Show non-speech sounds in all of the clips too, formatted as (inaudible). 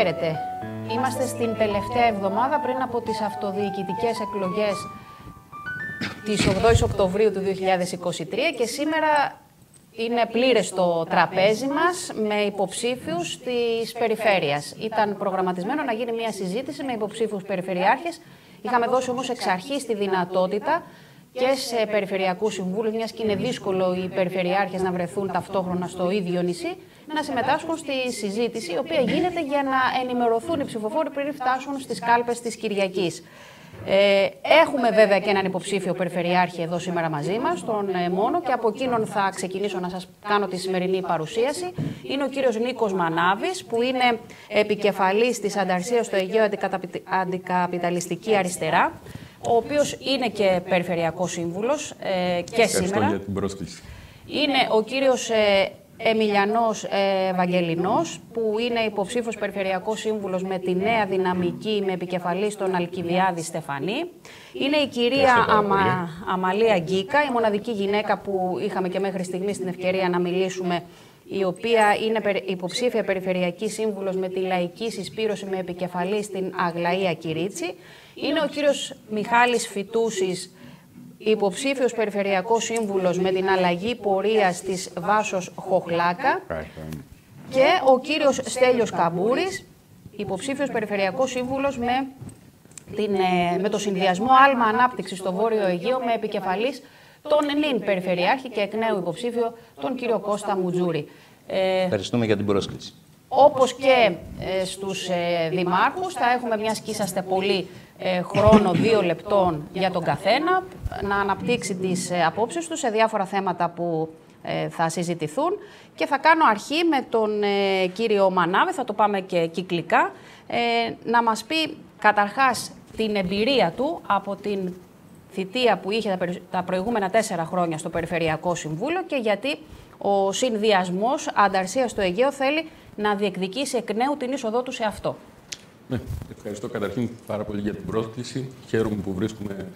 κύριοι, χαίρετε. Είμαστε στην τελευταία εβδομάδα πριν από τις αυτοδιοικητικές εκλογές της 8 Οκτωβρίου του 2023 και σήμερα είναι πλήρες το τραπέζι μας με υποψήφιους της περιφέρειας. Ήταν προγραμματισμένο να γίνει μια συζήτηση με υποψήφιους περιφερειάρχες. Είχαμε δώσει όμως εξ αρχής τη δυνατότητα και σε περιφερειακούς συμβούλους, μιας και είναι δύσκολο οι περιφερειάρχες να βρεθούν ταυτόχρονα στο ίδιο νησί, να συμμετάσχουν στη συζήτηση, η οποία γίνεται για να ενημερωθούν οι ψηφοφόροι πριν φτάσουν στις κάλπες της Κυριακής. Ε, έχουμε βέβαια και έναν υποψήφιο περιφερειάρχη εδώ σήμερα μαζί μας, τον ε, Μόνο, και από εκείνον θα ξεκινήσω να σας κάνω τη σημερινή παρουσίαση. Είναι ο κύριος Νίκος Μανάβης, που είναι επικεφαλής της Ανταρσίας στο Αιγαίο Αντικαπιταλιστική Αριστερά ο οποίος είναι και περιφερειακός σύμβουλος ε, και σήμερα. για την πρόσκληση. Είναι ο κύριος ε, Εμιλιανός ε, Βαγγελινός, που είναι υποψήφιος περιφερειακός σύμβουλος με τη νέα δυναμική με επικεφαλή στον Αλκιβιάδη Στεφανή. Είναι η κυρία Αμα, Αμαλία Γκίκα, η μοναδική γυναίκα που είχαμε και μέχρι στιγμής την ευκαιρία να μιλήσουμε η οποία είναι υποψήφια περιφερειακή σύμβουλος με τη λαϊκή συσπήρωση με επικεφαλή στην Αγλαία Κυρίτσι. Είναι ο κύριος Μιχάλης Φιτούσης, υποψήφιος περιφερειακός σύμβουλος με την αλλαγή πορείας της Βάσος Χοχλάκα και ο κύριος Στέλιος Καμπούρης, υποψήφιος περιφερειακός σύμβουλος με, την, ε, με το συνδυασμό άλμα ανάπτυξης στο Βόρειο Αιγαίο με επικεφαλής τον νυν Περιφερειάρχη και εκ νέου υποψήφιο τον κύριο Κώστα Μουτζούρη. Ε, Ευχαριστούμε για την πρόσκληση. Όπως και ε, στους ε, δημάρχους, θα έχουμε μια σκίσαστε πολύ ε, χρόνο δύο λεπτών για τον καθένα να αναπτύξει τις ε, απόψεις του σε διάφορα θέματα που ε, θα συζητηθούν και θα κάνω αρχή με τον κύριο Μανάβη, θα το πάμε και κυκλικά, να μας πει καταρχάς την εμπειρία του από την θητεία που είχε τα προηγούμενα τέσσερα χρόνια στο Περιφερειακό Συμβούλιο και γιατί ο συνδυασμός ανταρσίας στο Αιγαίο θέλει να διεκδικήσει εκ νέου την είσοδό του σε αυτό. Ναι, ευχαριστώ καταρχήν πάρα πολύ για την πρόσκληση. Χαίρομαι που βρίσκομαι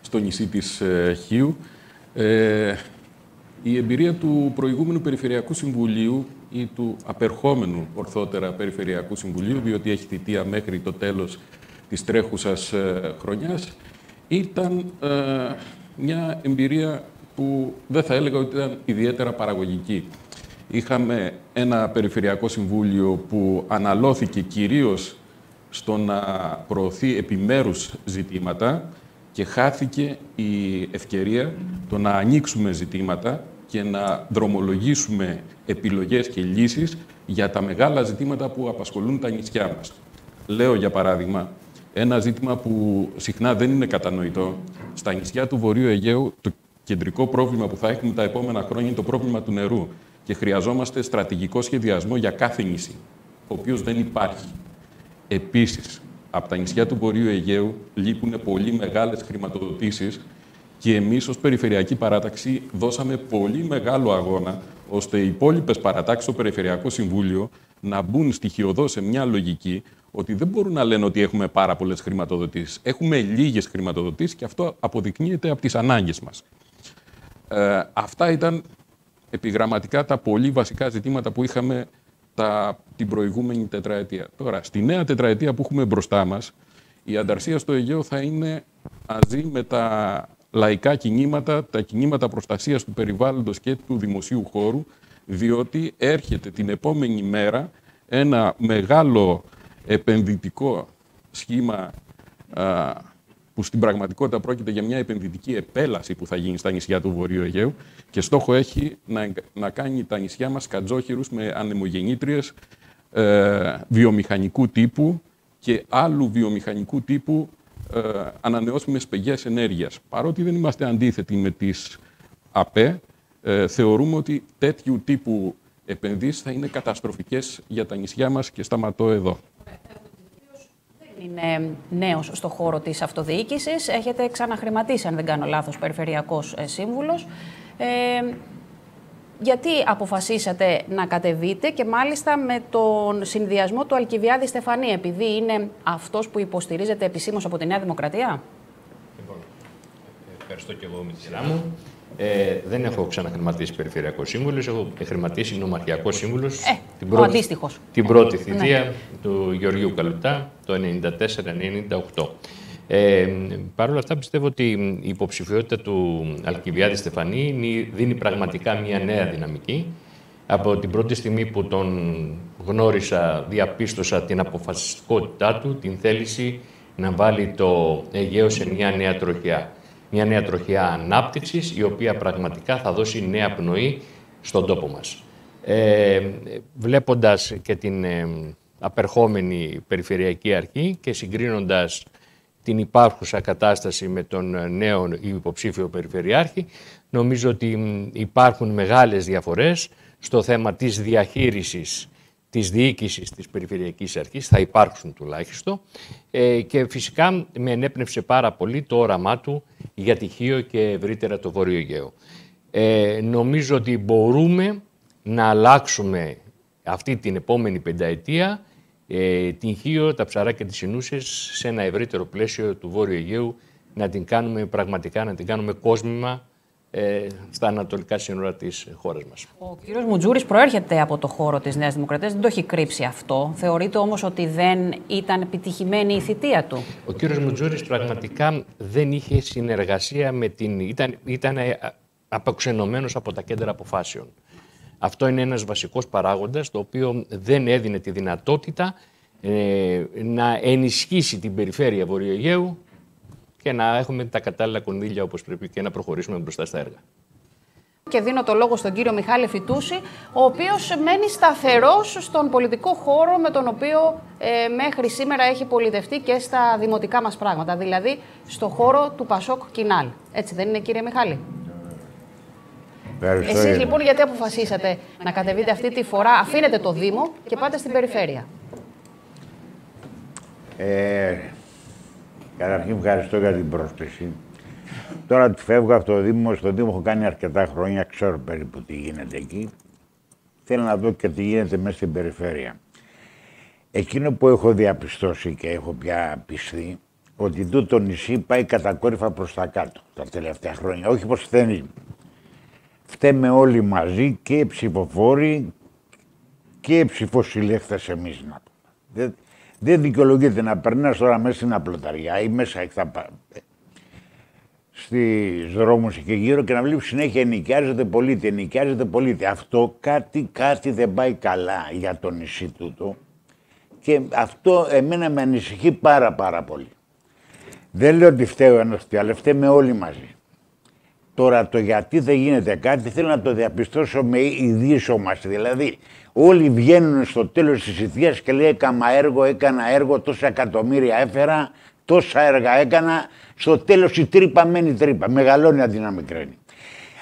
στο νησί της ε, Χίου. Ε, η εμπειρία του προηγούμενου Περιφερειακού Συμβουλίου ή του απερχόμενου ορθότερα Περιφερειακού Συμβουλίου, διότι έχει θητεία μέχρι το τέλος της τρέχουσας ε, χρονιάς, ήταν ε, μια εμπειρία που δεν θα έλεγα ότι ήταν ιδιαίτερα παραγωγική. Είχαμε ένα Περιφερειακό Συμβούλιο που αναλώθηκε κυρίως στο να προωθεί επιμέρους ζητήματα και χάθηκε η ευκαιρία το να ανοίξουμε ζητήματα και να δρομολογήσουμε επιλογές και λύσεις για τα μεγάλα ζητήματα που απασχολούν τα νησιά μας. Λέω, για παράδειγμα, ένα ζήτημα που συχνά δεν είναι κατανοητό. Στα νησιά του Βορείου Αιγαίου το κεντρικό πρόβλημα που θα έχουμε τα επόμενα χρόνια είναι το πρόβλημα του νερού και χρειαζόμαστε στρατηγικό σχεδιασμό για κάθε νησί, ο οποίος δεν υπάρχει. Επίσης, από τα νησιά του Βορείου Αιγαίου λείπουν πολύ μεγάλες χρηματοδοτήσεις και εμείς ως Περιφερειακή Παράταξη δώσαμε πολύ μεγάλο αγώνα ώστε οι υπόλοιπες παρατάξεις στο Περιφερειακό Συμβούλιο να μπουν στοιχειοδός σε μια λογική ότι δεν μπορούν να λένε ότι έχουμε πάρα πολλές χρηματοδοτήσεις. Έχουμε λίγες χρηματοδοτήσεις και αυτό αποδεικνύεται από τις ανάγκες μας. Ε, αυτά ήταν επιγραμματικά τα πολύ βασικά ζητήματα που είχαμε τα, την προηγούμενη τετραετία. Τώρα, στη νέα τετραετία που έχουμε μπροστά μας, η ανταρσία στο Αιγαίο θα είναι μαζί με τα λαϊκά κινήματα, τα κινήματα προστασίας του περιβάλλοντος και του δημοσίου χώρου, διότι έρχεται την επόμενη μέρα ένα μεγάλο επενδυτικό σχήμα που στην πραγματικότητα πρόκειται για μια επενδυτική επέλαση που θα γίνει στα νησιά του Βορείου Αιγαίου και στόχο έχει να, να κάνει τα νησιά μας κατζόχυρους με ανεμογεννήτριες ε, βιομηχανικού τύπου και άλλου βιομηχανικού τύπου ε, ανανεώσιμες πηγές ενέργειας. Παρότι δεν είμαστε αντίθετοι με τις ΑΠΕ, ε, θεωρούμε ότι τέτοιου τύπου επενδύσεις θα είναι καταστροφικές για τα νησιά μας και σταματώ εδώ είναι νέος στο χώρο της αυτοδιοίκησης. Έχετε ξαναχρηματίσει, αν δεν κάνω λάθος, περιφερειακός ε, σύμβουλος. Ε, γιατί αποφασίσατε να κατεβείτε και μάλιστα με τον συνδυασμό του Αλκιβιάδη Στεφανή, επειδή είναι αυτός που υποστηρίζεται επισήμως από τη Νέα Δημοκρατία; Λοιπόν, ευχαριστώ και εγώ με τη σειρά μου. Ε, δεν έχω ξαναχρηματίσει περιφερειακό σύμβουλος, έχω χρηματίσει νομαρχιακός σύμβουλος. Ε, την πρώτη, την πρώτη θητεία ναι. του Γεωργίου Καλουτά το 1994-1998. Ε, Παρ' όλα αυτά πιστεύω ότι η υποψηφιότητα του Αλκιβιάδη Στεφανή δίνει πραγματικά μια νέα δυναμική. Από την πρώτη στιγμή που τον γνώρισα, διαπίστωσα την αποφασιστικότητά του, την θέληση να βάλει το Αιγαίο σε μια νέα τροχιά. Μια νέα τροχιά ανάπτυξης, η οποία πραγματικά θα δώσει νέα πνοή στον τόπο μας. Ε, βλέποντας και την ε, απερχόμενη Περιφερειακή Αρχή και συγκρίνοντας την υπάρχουσα κατάσταση με τον νέο υποψήφιο Περιφερειάρχη, νομίζω ότι υπάρχουν μεγάλες διαφορές στο θέμα της διαχείρισης της διοίκησης της Περιφερειακής Αρχής, θα υπάρξουν τουλάχιστον, ε, και φυσικά με ενέπνευσε πάρα πολύ το όραμά του για τυχείο και ευρύτερα το Βόρειο Αιγαίο. Ε, νομίζω ότι μπορούμε να αλλάξουμε αυτή την επόμενη πενταετία ε, την Χίο, τα ψαρά και τις Συνούσες σε ένα ευρύτερο πλαίσιο του Βόρειου Αιγαίου να την κάνουμε πραγματικά, να την κάνουμε κόσμημα ε, στα ανατολικά σύνορα της χώρας μας. Ο κ. Μουτζούρης προέρχεται από το χώρο της Νέας Δημοκρατίας, δεν το έχει κρύψει αυτό. Θεωρείτε όμως ότι δεν ήταν επιτυχημένη η θητεία του. Ο κ. Μουτζούρης πραγματικά δεν είχε συνεργασία με την. ήταν, ήταν ε, αποξενωμένο από τα κέντρα αποφάσεων. Αυτό είναι ένας βασικός παράγοντας, το οποίο δεν έδινε τη δυνατότητα ε, να ενισχύσει την περιφέρεια Βορειοαιγαίου και να έχουμε τα κατάλληλα κονδύλια όπως πρέπει και να προχωρήσουμε μπροστά στα έργα. Και δίνω το λόγο στον κύριο Μιχάλη Φιτούση, ο οποίος μένει σταθερός στον πολιτικό χώρο με τον οποίο ε, μέχρι σήμερα έχει πολιτευτεί και στα δημοτικά μας πράγματα, δηλαδή στο χώρο του Πασόκ Κινάλ. Έτσι δεν είναι κύριε Μιχάλη; Εσείς λοιπόν γιατί αποφασίσατε να κατεβείτε αυτή τη φορά, αφήνετε το Δήμο και πάτε στην περιφέρεια; Ε, Καταρχήν ευχαριστώ για την πρόσκληση. Τώρα ότι φεύγω από το Δήμο, στο Δήμο έχω κάνει αρκετά χρόνια, ξέρω περίπου τι γίνεται εκεί. Θέλω να δω και τι γίνεται μέσα στην περιφέρεια. Εκείνο που έχω διαπιστώσει και έχω πια πιστεί, ότι τούτο το νησί πάει κατακόρυφα προς τα κάτω τα τελευταία χρόνια. Όχι πως φταίνει. Φταίμε όλοι μαζί και οι ψηφοφόροι και οι ψηφοσυλλέχτες εμείς να πούμε. Δεν δικαιολογείται να περνάς τώρα μέσα στην απλοταριά ή μέσα στα... στις δρόμους και γύρω και να βλέπεις συνέχεια νοικιάζεται πολίτη, νοικιάζεται πολίτη. Αυτό κάτι, κάτι δεν πάει καλά για το νησί τούτο και αυτό εμένα με ανησυχεί πάρα πάρα πολύ. Δεν λέω ότι φταίω ένας τι αλλά φταίμε όλοι μαζί. Τώρα το γιατί δεν γίνεται κάτι θέλω να το διαπιστώσω με ιδίσο μας. Δηλαδή Όλοι βγαίνουν στο τέλος της ηθείας και λέει έκανα έργο, έκανα έργο, τόσα εκατομμύρια έφερα, τόσα έργα έκανα. Στο τέλος η τρύπα μένει τρύπα, μεγαλώνει αντί να μικραίνει.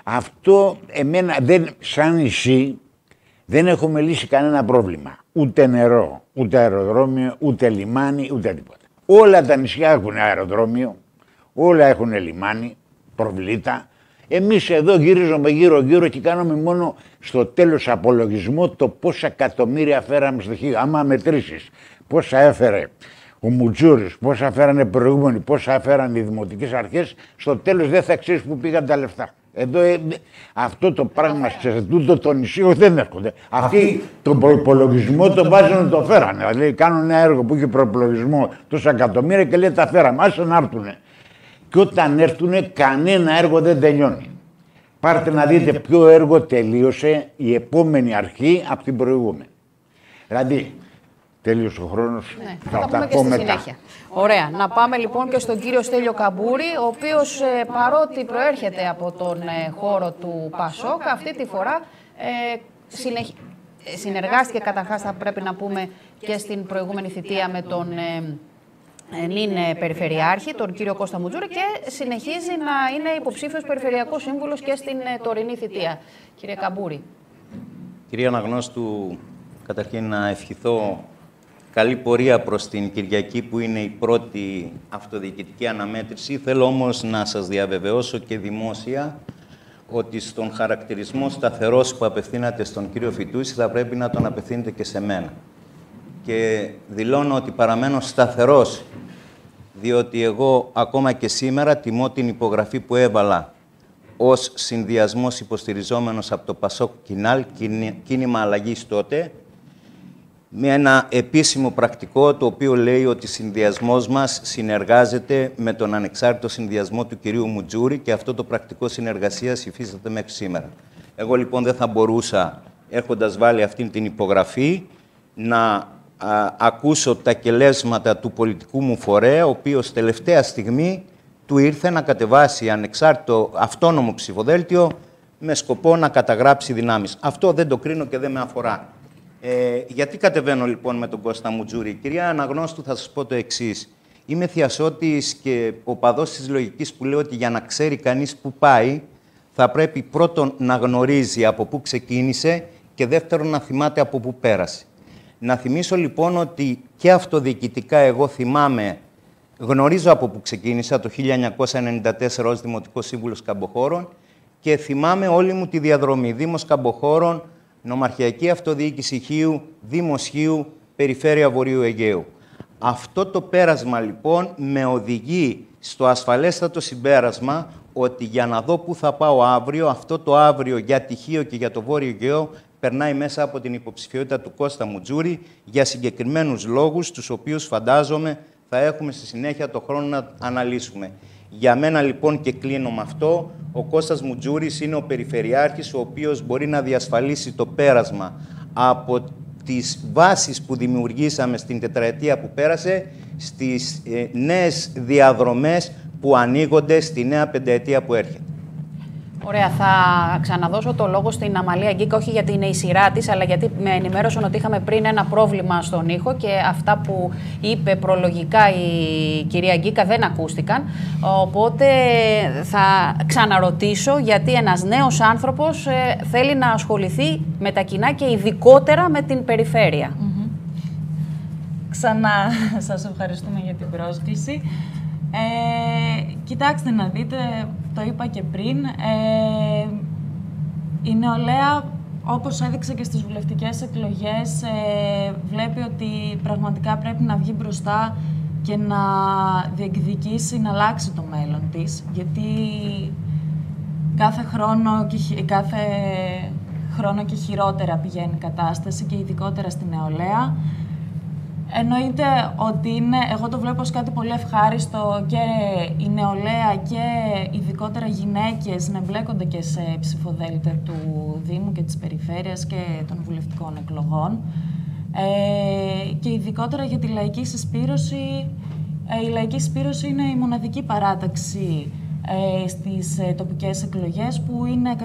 Αυτό εμένα, δεν, σαν νησί, δεν έχουμε λύσει κανένα πρόβλημα. Ούτε νερό, ούτε αεροδρόμιο, ούτε λιμάνι, ούτε τίποτα. Όλα τα νησιά έχουν αεροδρόμιο, όλα έχουν λιμάνι, προβλήτα, εμείς εδώ γυρίζουμε γύρω-γύρω και κάνουμε μόνο στο τέλος απολογισμό το πόσα εκατομμύρια φέραμε στο χείο. Άμα μετρήσεις πόσα έφερε ο Μουτζούρης, πόσα φέρανε προηγούμενοι, πόσα φέρανε οι δημοτικές αρχές, στο τέλος δεν θα ξέρεις που πήγαν τα λεφτά. Εδώ ε, αυτό το πράγμα σε τούτο το νησί δεν έρχονται. Αυτοί τον προπολογισμό το βάζουν το φέρανε. Δηλαδή κάνουν ένα έργο που έχει προπολογισμό τόσα εκατομμύρια και λέει τα φέραμε. Άσε να έρθουν. Και όταν έρθουν, κανένα έργο δεν τελειώνει. Πάρτε να δείτε ποιο έργο τελείωσε η επόμενη αρχή από την προηγούμενη. Δηλαδή, τέλειωσε ο χρόνος, ναι, θα, τα πω μετά. Συνέχεια. Ωραία. Να πάμε λοιπόν και στον κύριο Στέλιο Καμπούρη, ο οποίος ε, παρότι προέρχεται από τον ε, χώρο του Πασόκ, αυτή τη φορά ε, συνεχ... Ε, συνεργάστηκε καταρχάς, θα πρέπει να πούμε, και στην προηγούμενη θητεία με τον είναι περιφερειάρχη, τον κύριο Κώστα Μουτζούρη και συνεχίζει να είναι υποψήφιος περιφερειακός σύμβουλος και στην ε, τωρινή θητεία. Κύριε Καμπούρη. Κυρία Αναγνώστου, καταρχήν να ευχηθώ καλή πορεία προς την Κυριακή που είναι η πρώτη αυτοδιοικητική αναμέτρηση. Θέλω όμως να σας διαβεβαιώσω και δημόσια ότι στον χαρακτηρισμό σταθερός που απευθύνατε στον κύριο Φιτούση θα πρέπει να τον απευθύνετε και σε μένα. Και δηλώνω ότι παραμένω σταθερός διότι εγώ ακόμα και σήμερα τιμώ την υπογραφή που έβαλα ως συνδυασμός υποστηριζόμενος από το Πασόκ Κινάλ, κίνημα αλλαγής τότε, με ένα επίσημο πρακτικό το οποίο λέει ότι ο συνδυασμός μας συνεργάζεται με τον ανεξάρτητο συνδυασμό του κυρίου Μουτζούρη και αυτό το πρακτικό συνεργασίας υφίσταται μέχρι σήμερα. Εγώ λοιπόν δεν θα μπορούσα, έχοντας βάλει αυτή την υπογραφή, να ακούσω τα κελέσματα του πολιτικού μου φορέα, ο οποίος τελευταία στιγμή του ήρθε να κατεβάσει ανεξάρτητο αυτόνομο ψηφοδέλτιο με σκοπό να καταγράψει δυνάμεις. Αυτό δεν το κρίνω και δεν με αφορά. Ε, γιατί κατεβαίνω λοιπόν με τον Κώστα Μουτζούρη; Κυρία Αναγνώστου, θα σας πω το εξής. Είμαι θειασότης και ο παδός της λογικής που λέω ότι για να ξέρει κανείς που πάει, θα πρέπει πρώτον να γνωρίζει από πού ξεκίνησε και δεύτερον να θυμάται από πού πέρασε. Να θυμίσω λοιπόν ότι και αυτοδιοικητικά εγώ θυμάμαι, γνωρίζω από πού ξεκίνησα το 1994 ως Δημοτικός Σύμβουλος Καμποχώρων και θυμάμαι όλη μου τη διαδρομή. Δήμος Καμποχώρων, Νομαρχιακή Αυτοδιοίκηση Χίου, Δήμος Χίου, Περιφέρεια Βορείου Αιγαίου. Αυτό το πέρασμα λοιπόν με οδηγεί στο ασφαλέστατο συμπέρασμα ότι για να δω πού θα πάω αύριο, αυτό το αύριο για τυχείο και για το Βόρειο Αιγαίο περνάει μέσα από την υποψηφιότητα του Κώστα Μουτζούρη για συγκεκριμένους λόγους, τους οποίους φαντάζομαι θα έχουμε στη συνέχεια το χρόνο να αναλύσουμε. Για μένα λοιπόν και κλείνω με αυτό, ο Κώστας Μουτζούρης είναι ο Περιφερειάρχης, ο οποίος μπορεί να διασφαλίσει το πέρασμα από τις βάσεις που δημιουργήσαμε στην τετραετία που πέρασε, στις ε, νέες διαδρομές που ανοίγονται στη νέα πενταετία που έρχεται. Ωραία, θα ξαναδώσω το λόγο στην Αμαλία Γκίκα, όχι γιατί είναι η σειρά της, αλλά γιατί με ενημέρωσαν ότι είχαμε πριν ένα πρόβλημα στον ήχο και αυτά που είπε προλογικά η κυρία Γκίκα δεν ακούστηκαν. Οπότε θα ξαναρωτήσω γιατί ένας νέος άνθρωπος ε, θέλει να ασχοληθεί με τα κοινά και ειδικότερα με την περιφέρεια. Ξανά σας ευχαριστούμε για την πρόσκληση. Ε, κοιτάξτε να δείτε, το είπα και πριν, ε, η νεολαία, όπως έδειξε και στις βουλευτικές εκλογές, ε, βλέπει ότι πραγματικά πρέπει να βγει μπροστά και να διεκδικήσει να αλλάξει το μέλλον της, γιατί κάθε χρόνο και, κάθε χρόνο και χειρότερα πηγαίνει η κατάσταση και ειδικότερα στη νεολαία. Εννοείται ότι είναι, εγώ το βλέπω ως κάτι πολύ ευχάριστο και η νεολαία και ειδικότερα γυναίκες να εμπλέκονται και σε ψηφοδέλτια του Δήμου και της Περιφέρειας και των βουλευτικών εκλογών. Ε, και ειδικότερα για τη λαϊκή συσπήρωση. Ε, η λαϊκή συσπήρωση είναι η μοναδική παράταξη ε, στις ε, τοπικές εκλογές που είναι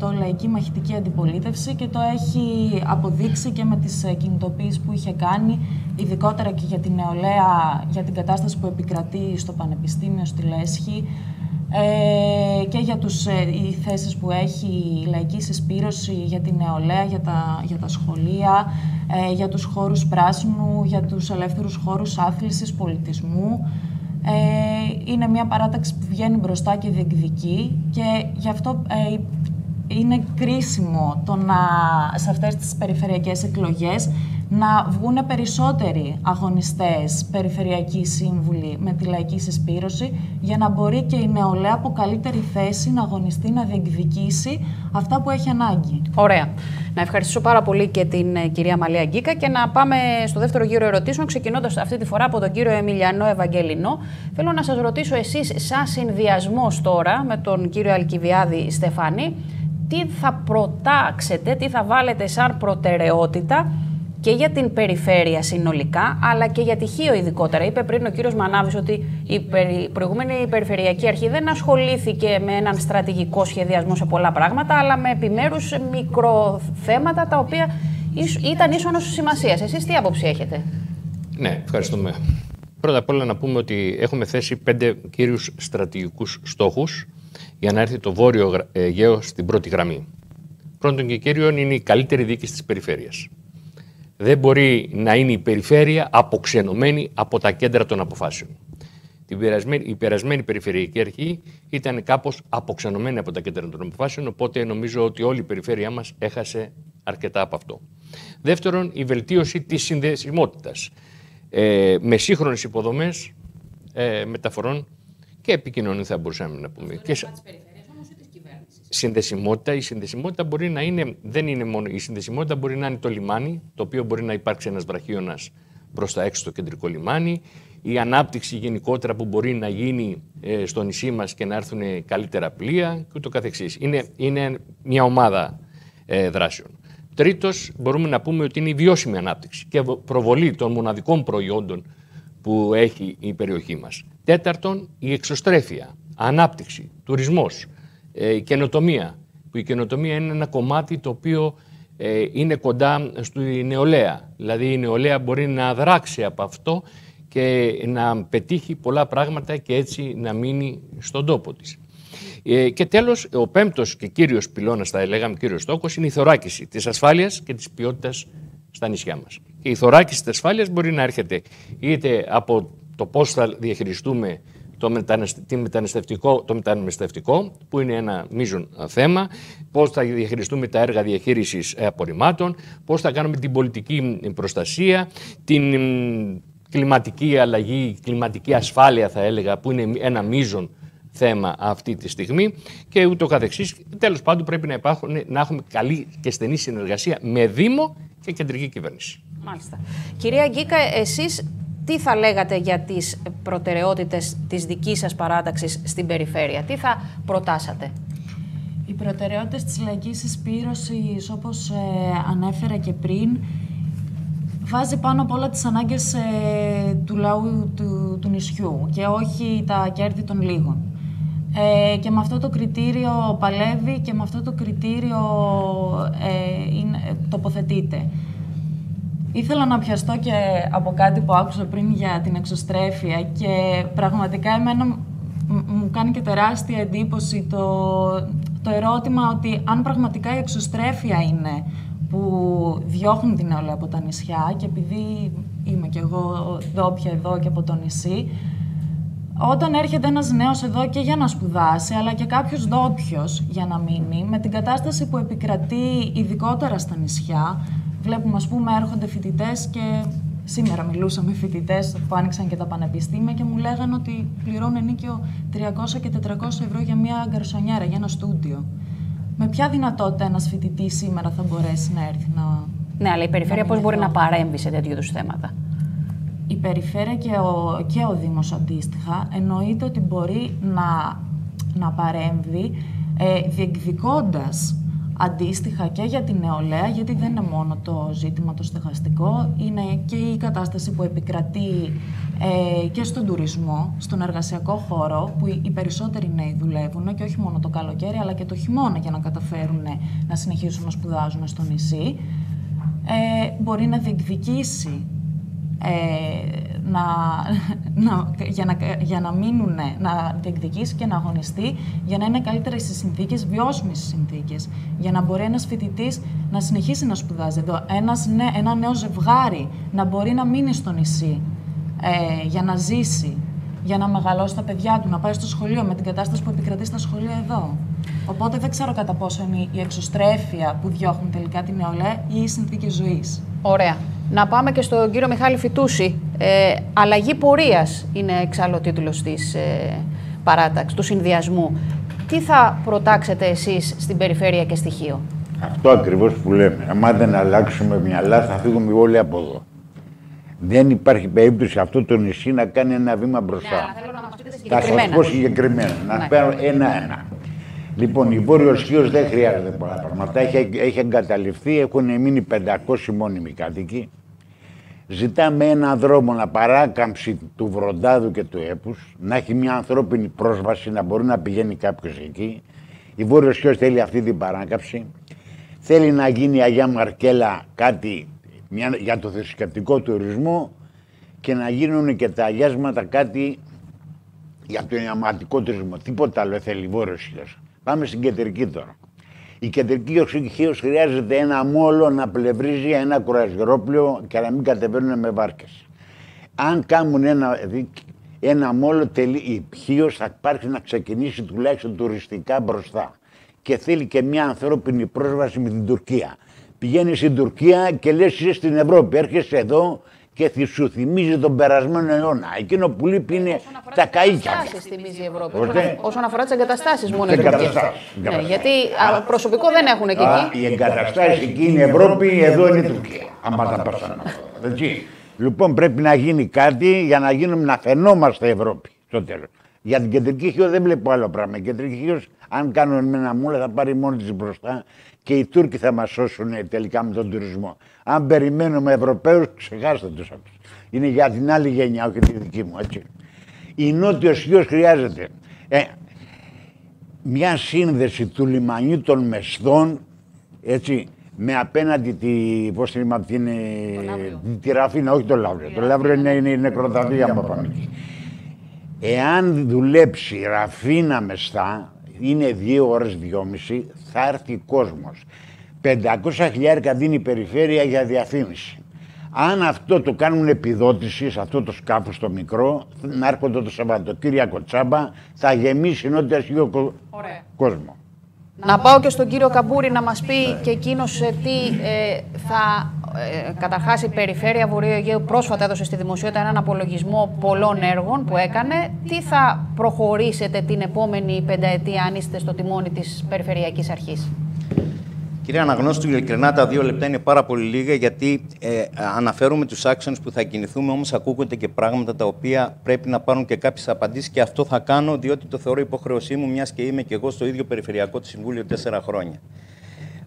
100% λαϊκή μαχητική αντιπολίτευση και το έχει αποδείξει και με τις ε, κινητοποίησεις που είχε κάνει ειδικότερα και για την νεολαία, για την κατάσταση που επικρατεί στο Πανεπιστήμιο, στη Λέσχη ε, και για τους, ε, οι θέσεις που έχει η λαϊκή συσπήρωση για την νεολαία, για τα, για τα σχολεία, ε, για τους χώρους πράσινου, για τους ελεύθερους χώρους άθλησης, πολιτισμού. Ε, είναι μια παράταξη που βγαίνει μπροστά και διεκδικεί και γι' αυτό ε, είναι κρίσιμο το να, σε αυτές τις περιφερειακές εκλογές να βγουν περισσότεροι αγωνιστές περιφερειακοί σύμβουλοι με τη λαϊκή συσπήρωση για να μπορεί και η νεολαία από καλύτερη θέση να αγωνιστεί, να διεκδικήσει αυτά που έχει ανάγκη. Ωραία. Να ευχαριστήσω πάρα πολύ και την ε, κυρία Μαλία Γκίκα και να πάμε στο δεύτερο γύρο ερωτήσεων, ξεκινώντας αυτή τη φορά από τον κύριο Εμιλιανό Ευαγγελινό. Θέλω να σας ρωτήσω εσείς, σαν συνδυασμός τώρα με τον κύριο Αλκιβιάδη Στεφάνη, τι θα προτάξετε, τι θα βάλετε σαν προτεραιότητα και για την περιφέρεια συνολικά, αλλά και για τυχείο ειδικότερα. Είπε πριν ο κύριος Μανάβης ότι η προηγούμενη Περιφερειακή Αρχή δεν ασχολήθηκε με έναν στρατηγικό σχεδιασμό σε πολλά πράγματα, αλλά με επιμέρους μικροθέματα τα οποία ήταν ίσονος σημασίας. Εσείς τι άποψη έχετε; Ναι, ευχαριστούμε. Πρώτα απ' όλα να πούμε ότι έχουμε θέσει πέντε κύριους στρατηγικούς στόχους για να έρθει το Βόρειο Αιγαίο στην πρώτη γραμμή. Πρώτον και κύριον είναι η καλύτερη διοίκηση της περιφέρειας. Δεν μπορεί να είναι η περιφέρεια αποξενωμένη από τα κέντρα των αποφάσεων. Την περασμένη, η περασμένη περιφερειακή αρχή ήταν κάπως αποξενωμένη από τα κέντρα των αποφάσεων, οπότε νομίζω ότι όλη η περιφέρειά μας έχασε αρκετά από αυτό. Δεύτερον, η βελτίωση της συνδεσιμότητας ε, με σύγχρονες υποδομές ε, μεταφορών και επικοινωνία, θα μπορούσαμε να πούμε. Αυτό συνδεσιμότητα. Η συνδεσιμότητα μπορεί να είναι, δεν είναι μόνο, η συνδεσιμότητα μπορεί να είναι το λιμάνι, το οποίο μπορεί να υπάρξει ένας βραχίωνας προς τα έξω στο κεντρικό λιμάνι, η ανάπτυξη γενικότερα που μπορεί να γίνει ε, στο νησί μας και να έρθουν καλύτερα πλοία και ούτω καθεξής. Είναι, είναι μια ομάδα ε, δράσεων. Τρίτος, μπορούμε να πούμε ότι είναι η βιώσιμη ανάπτυξη και προβολή των μοναδικών προϊόντων που έχει η περιοχή μας. Τέταρτον, η εξωστρέφεια, ανάπτυξη, τουρισμός, ε, καινοτομία. Που η καινοτομία είναι ένα κομμάτι το οποίο ε, είναι κοντά στη νεολαία. Δηλαδή η νεολαία μπορεί να δράξει από αυτό και να πετύχει πολλά πράγματα και έτσι να μείνει στον τόπο της. Ε, και τέλος, ο πέμπτος και κύριος πυλώνας, θα λέγαμε κύριος στόχος, είναι η θωράκιση της ασφάλειας και της ποιότητας στα νησιά μας. Και η θωράκιση της ασφάλειας μπορεί να έρχεται είτε από το πώς θα διαχειριστούμε το, μεταναστευτικό, το μεταναστευτικό, που είναι ένα μείζον θέμα, πώς θα διαχειριστούμε τα έργα διαχείρισης ε, απορριμμάτων, πώς θα κάνουμε την πολιτική προστασία, την κλιματική αλλαγή, κλιματική ασφάλεια θα έλεγα, που είναι ένα μείζον θέμα αυτή τη στιγμή και ούτω καθεξής. Τέλος πάντων πρέπει να, υπάρχουν, να έχουμε καλή και στενή συνεργασία με Δήμο και κεντρική κυβέρνηση. Μάλιστα. Κυρία Γκίκα, εσείς τι θα λέγατε για τις προτεραιότητες της δικής σας παράταξης στην περιφέρεια, τι θα προτάσατε; Οι προτεραιότητες της λαϊκής εισπήρωσης, όπως ε, ανέφερα και πριν, βάζει πάνω από όλα τις ανάγκες ε, του λαού του, του νησιού και όχι τα κέρδη των λίγων. Ε, και με αυτό το κριτήριο παλεύει και με αυτό το κριτήριο ε, είναι, τοποθετείται. Ήθελα να πιαστώ και από κάτι που άκουσα πριν για την εξωστρέφεια και πραγματικά εμένα μου κάνει και τεράστια εντύπωση το, το ερώτημα ότι αν πραγματικά η εξωστρέφεια είναι που διώχνουν την νεολαία από τα νησιά και επειδή είμαι κι εγώ δόπια εδώ και από το νησί, όταν έρχεται ένας νέος εδώ και για να σπουδάσει, αλλά και κάποιος ντόπιος για να μείνει, με την κατάσταση που επικρατεί ειδικότερα στα νησιά, βλέπουμε ας πούμε έρχονται φοιτητές και σήμερα μιλούσα με φοιτητές που άνοιξαν και τα πανεπιστήμια και μου λέγανε ότι πληρώνουν ενίκιο 300 και 400 ευρώ για μια γκαρσονιέρα, για ένα στούντιο. Με ποια δυνατότητα ένας φοιτητής σήμερα θα μπορέσει να έρθει να. Ναι, αλλά η περιφέρεια πώς μπορεί να παρέμβει σε τέτοιου είδους θέματα; Η περιφέρεια και ο, και ο Δήμος αντίστοιχα εννοείται ότι μπορεί να, να παρέμβει ε, διεκδικώντας αντίστοιχα και για την νεολαία, γιατί δεν είναι μόνο το ζήτημα το στεγαστικό, είναι και η κατάσταση που επικρατεί ε, και στον τουρισμό, στον εργασιακό χώρο, που οι περισσότεροι νέοι δουλεύουν και όχι μόνο το καλοκαίρι, αλλά και το χειμώνα για να καταφέρουν να συνεχίσουν να σπουδάζουν στο νησί. Ε, μπορεί να διεκδικήσει ε, να, να, για, να, για να μείνουν, να διεκδικήσει και να αγωνιστεί για να είναι καλύτερε οι συνθήκες, βιώσιμες συνθήκες. Για να μπορεί ένας φοιτητής να συνεχίσει να σπουδάζει εδώ. Ένας, ένα νέο ζευγάρι να μπορεί να μείνει στο νησί ε, για να ζήσει, για να μεγαλώσει τα παιδιά του, να πάει στο σχολείο με την κατάσταση που επικρατεί στα σχολεία εδώ. Οπότε δεν ξέρω κατά πόσο είναι η εξωστρέφεια που διώχνουν τελικά την νεολαία ή οι συνθήκες ζωής. Ωραία. Να πάμε και στον κύριο Μιχάλη Φιτούση. Ε, αλλαγή πορείας είναι εξάλλου ο τίτλος της ε, παράταξης, του συνδυασμού. Τι θα προτάξετε εσείς στην περιφέρεια και στοιχείο; Αυτό ακριβώς που λέμε. Αν δεν αλλάξουμε μυαλά, θα φύγουμε όλοι από εδώ. Δεν υπάρχει περίπτωση αυτό το νησί να κάνει ένα βήμα μπροστά. Ναι, θέλω να Θα σας πω συγκεκριμένα. Να ναι. παίρνω ένα-ένα. Λοιπόν, η Βόρειο Χίο δεν χρειάζεται πολλά πράγματα. Έχει, έχει εγκαταλειφθεί, έχουν μείνει 500 μόνιμοι κάτοικοι. Ζητάμε ένα δρόμο να παράκαμψει του Βροντάδου και του Έπους, να έχει μια ανθρώπινη πρόσβαση, να μπορεί να πηγαίνει κάποιος εκεί. Η Βόρειο Χίο θέλει αυτή την παράκαμψη. Θέλει να γίνει η Αγία Μαρκέλα κάτι μια, για το θρησκευτικό τουρισμό και να γίνουν και τα αγιάσματα κάτι για το ιαματικό τουρισμό. Τίποτα άλλο θέλει η Βόρειο Πάμε στην κεντρική τώρα. Η κεντρική οξυγχείω χρειάζεται ένα μόλο να πλευρίζει ένα κουρασγερόπλαιο και να μην κατεβαίνουν με βάρκες. Αν κάνουν ένα, ένα μόλο, η χείος θα υπάρχει να ξεκινήσει τουλάχιστον τουριστικά μπροστά. Και θέλει και μια ανθρώπινη πρόσβαση με την Τουρκία. Πηγαίνει στην Τουρκία και λες είσαι στην Ευρώπη. Έρχεσαι εδώ και θα σου θυμίζει τον περασμένο αιώνα. Εκείνο που λείπει είναι τα καΐκια. εγκαταστάσεις θυμίζει η Ευρώπη. Ώστε- Όσον- Όσον αφορά τις εγκαταστάσεις μόνο. Τις οι τουρκικές. εγκαταστάσεις, Ναι, εγκαταστάσεις. γιατί α, προσωπικό δεν έχουν και Α, εκεί. οι εγκαταστάσεις εκεί είναι Ευρώπη, εδώ είναι η Τουρκία. Αν πάτε να πας να Έτσι. Λοιπόν, πρέπει να γίνει κάτι για να γίνουμε να φαινόμαστε Ευρώπη στο τέλος. Για την κεντρική χείρο δεν βλέπω άλλο πράγμα. Η κεντρική χείρο, αν κάνουν με ένα μούλα, θα πάρει μόνη της μπροστά και οι Τούρκοι θα μας σώσουν τελικά με τον τουρισμό. Αν περιμένουμε Ευρωπαίους, ξεχάστε τους αυτούς. Είναι για την άλλη γενιά, όχι τη δική μου. Έτσι. Η νότιος χείρο χρειάζεται. Ε, μια σύνδεση του λιμανιού των Μεσδών έτσι, με απέναντι τη, πώς την είπα, την, ε, τη Ραφίνα, όχι το Λαύριο. Το Λαύριο είναι, είναι η νεκροταφεία μου πάμε εκεί. Εάν δουλέψει η Ραφίνα Μεστά, είναι δύο ώρες, δυόμιση, θα έρθει κόσμος. 500 χιλιάρικα δίνει η περιφέρεια για διαφήμιση. Αν αυτό το κάνουν επιδότηση σε αυτό το σκάφος το μικρό, να έρχονται το Σαββατοκύριακο τσάμπα, θα γεμίσει νότια Ασκείο κο- Ωραία. κόσμο. Να πάω και στον κύριο Καμπούρη να μας πει και εκείνος ε, τι ε, θα... Ε, καταρχάς η Περιφέρεια Βορείου Αιγαίου πρόσφατα έδωσε στη δημοσιότητα έναν απολογισμό πολλών έργων που έκανε. Τι θα προχωρήσετε την επόμενη πενταετία αν είστε στο τιμόνι της Περιφερειακής Αρχής; Κύριε Αναγνώστου, ειλικρινά τα δύο λεπτά είναι πάρα πολύ λίγα γιατί ε, αναφέρουμε τους άξονες που θα κινηθούμε, όμως ακούγονται και πράγματα τα οποία πρέπει να πάρουν και κάποιες απαντήσεις και αυτό θα κάνω διότι το θεωρώ υποχρεωσή μου μιας και είμαι και εγώ στο ίδιο Περιφερειακό του Συμβούλιο τέσσερα χρόνια.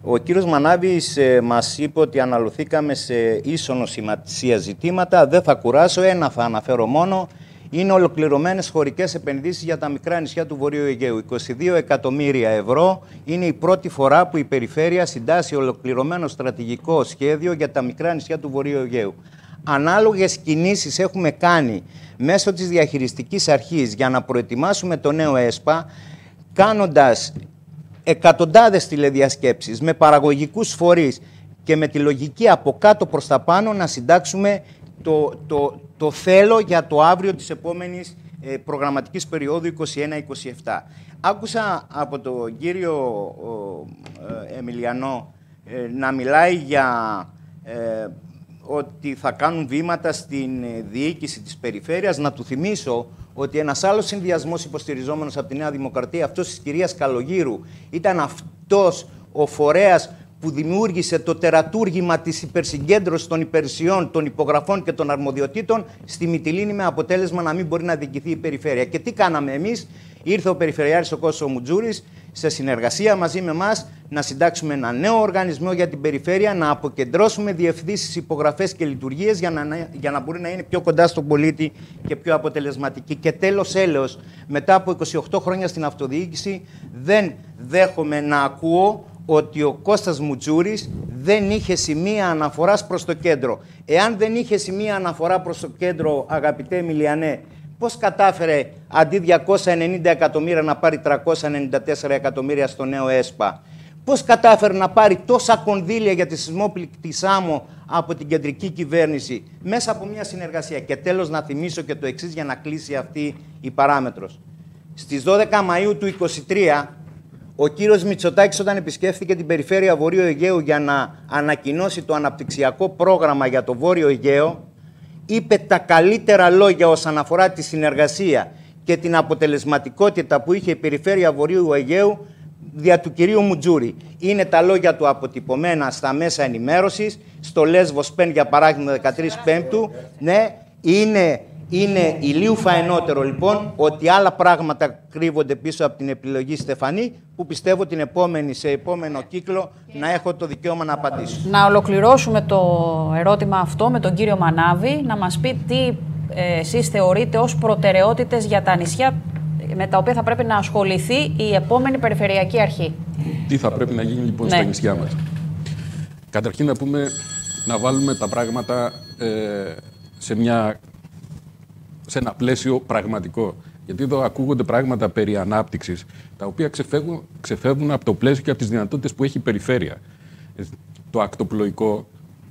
Ο κύριος Μανάβης ε, μας είπε ότι αναλωθήκαμε σε ίσονο σημασία ζητήματα. Δεν θα κουράσω, ένα θα αναφέρω μόνο. Είναι ολοκληρωμένες χωρικές επενδύσεις για τα μικρά νησιά του Βορείου Αιγαίου. 22 εκατομμύρια ευρώ είναι η πρώτη φορά που η περιφέρεια συντάσσει ολοκληρωμένο στρατηγικό σχέδιο για τα μικρά νησιά του Βορείου Αιγαίου. Ανάλογες κινήσεις έχουμε κάνει μέσω της διαχειριστικής αρχής για να προετοιμάσουμε το νέο ΕΣΠΑ, κάνοντας εκατοντάδες τηλεδιασκέψεις με παραγωγικούς φορείς και με τη λογική από κάτω προς τα πάνω να συντάξουμε το, το, το θέλω για το αύριο της επόμενης ε, προγραμματικής περίοδου 21-27. Άκουσα από τον κύριο ο, ε, Εμιλιανό ε, να μιλάει για ε, ότι θα κάνουν βήματα στην ε, διοίκηση της περιφέρειας. Να του θυμίσω ότι ένας άλλος συνδυασμός υποστηριζόμενος από τη Νέα Δημοκρατία, αυτός της κυρίας Καλογύρου, ήταν αυτός ο φορέας που δημιούργησε το τερατούργημα της υπερσυγκέντρωσης των υπηρεσιών, των υπογραφών και των αρμοδιοτήτων στη Μυτιλίνη με αποτέλεσμα να μην μπορεί να διοικηθεί η περιφέρεια. Και τι κάναμε εμείς, ήρθε ο Περιφερειάρχης ο Κώστος Μουτζούρης σε συνεργασία μαζί με εμάς να συντάξουμε ένα νέο οργανισμό για την περιφέρεια, να αποκεντρώσουμε διευθύνσεις, υπογραφές και λειτουργίες για να, για να μπορεί να είναι πιο κοντά στον πολίτη και πιο αποτελεσματική. Και τέλος έλεος, μετά από 28 χρόνια στην αυτοδιοίκηση, δεν δέχομαι να ακούω ότι ο Κώστας Μουτζούρης δεν είχε σημεία αναφοράς προς το κέντρο. Εάν δεν είχε σημεία αναφορά προς το κέντρο, αγαπητέ Μιλιανέ, πώς κατάφερε αντί 290 εκατομμύρια να πάρει 394 εκατομμύρια στο νέο ΕΣΠΑ; Πώς κατάφερε να πάρει τόσα κονδύλια για τη σεισμόπληκτη Σάμο από την κεντρική κυβέρνηση μέσα από μια συνεργασία; Και τέλος να θυμίσω και το εξής για να κλείσει αυτή η παράμετρος. Στις 12 Μαΐου του 2023 ο κύριος Μητσοτάκης όταν επισκέφθηκε την περιφέρεια Βορείου Αιγαίου για να ανακοινώσει το αναπτυξιακό πρόγραμμα για το Βόρειο Αιγαίο, είπε τα καλύτερα λόγια όσον αφορά τη συνεργασία και την αποτελεσματικότητα που είχε η περιφέρεια Βορείου Αιγαίου δια του κυρίου Μουτζούρη. Είναι τα λόγια του αποτυπωμένα στα μέσα ενημέρωσης, στο Λέσβος Πεν για παράδειγμα 13 Πέμπτου. Ναι, είναι είναι ηλίου φαενότερο λοιπόν ότι άλλα πράγματα κρύβονται πίσω από την επιλογή Στεφανή που πιστεύω την επόμενη, σε επόμενο κύκλο να έχω το δικαίωμα να απαντήσω. Να ολοκληρώσουμε το ερώτημα αυτό με τον κύριο Μανάβη, να μας πει τι ε, εσείς θεωρείτε ως προτεραιότητες για τα νησιά με τα οποία θα πρέπει να ασχοληθεί η επόμενη Περιφερειακή Αρχή. Τι θα πρέπει να γίνει λοιπόν Ναι. στα νησιά μας; Καταρχήν να πούμε, να βάλουμε τα πράγματα ε, σε, μια, σε ένα πλαίσιο πραγματικό. Γιατί εδώ ακούγονται πράγματα περί ανάπτυξης, τα οποία ξεφεύγουν, ξεφεύγουν από το πλαίσιο και από τις δυνατότητες που έχει η περιφέρεια. Ε, Το ακτοπλοϊκό,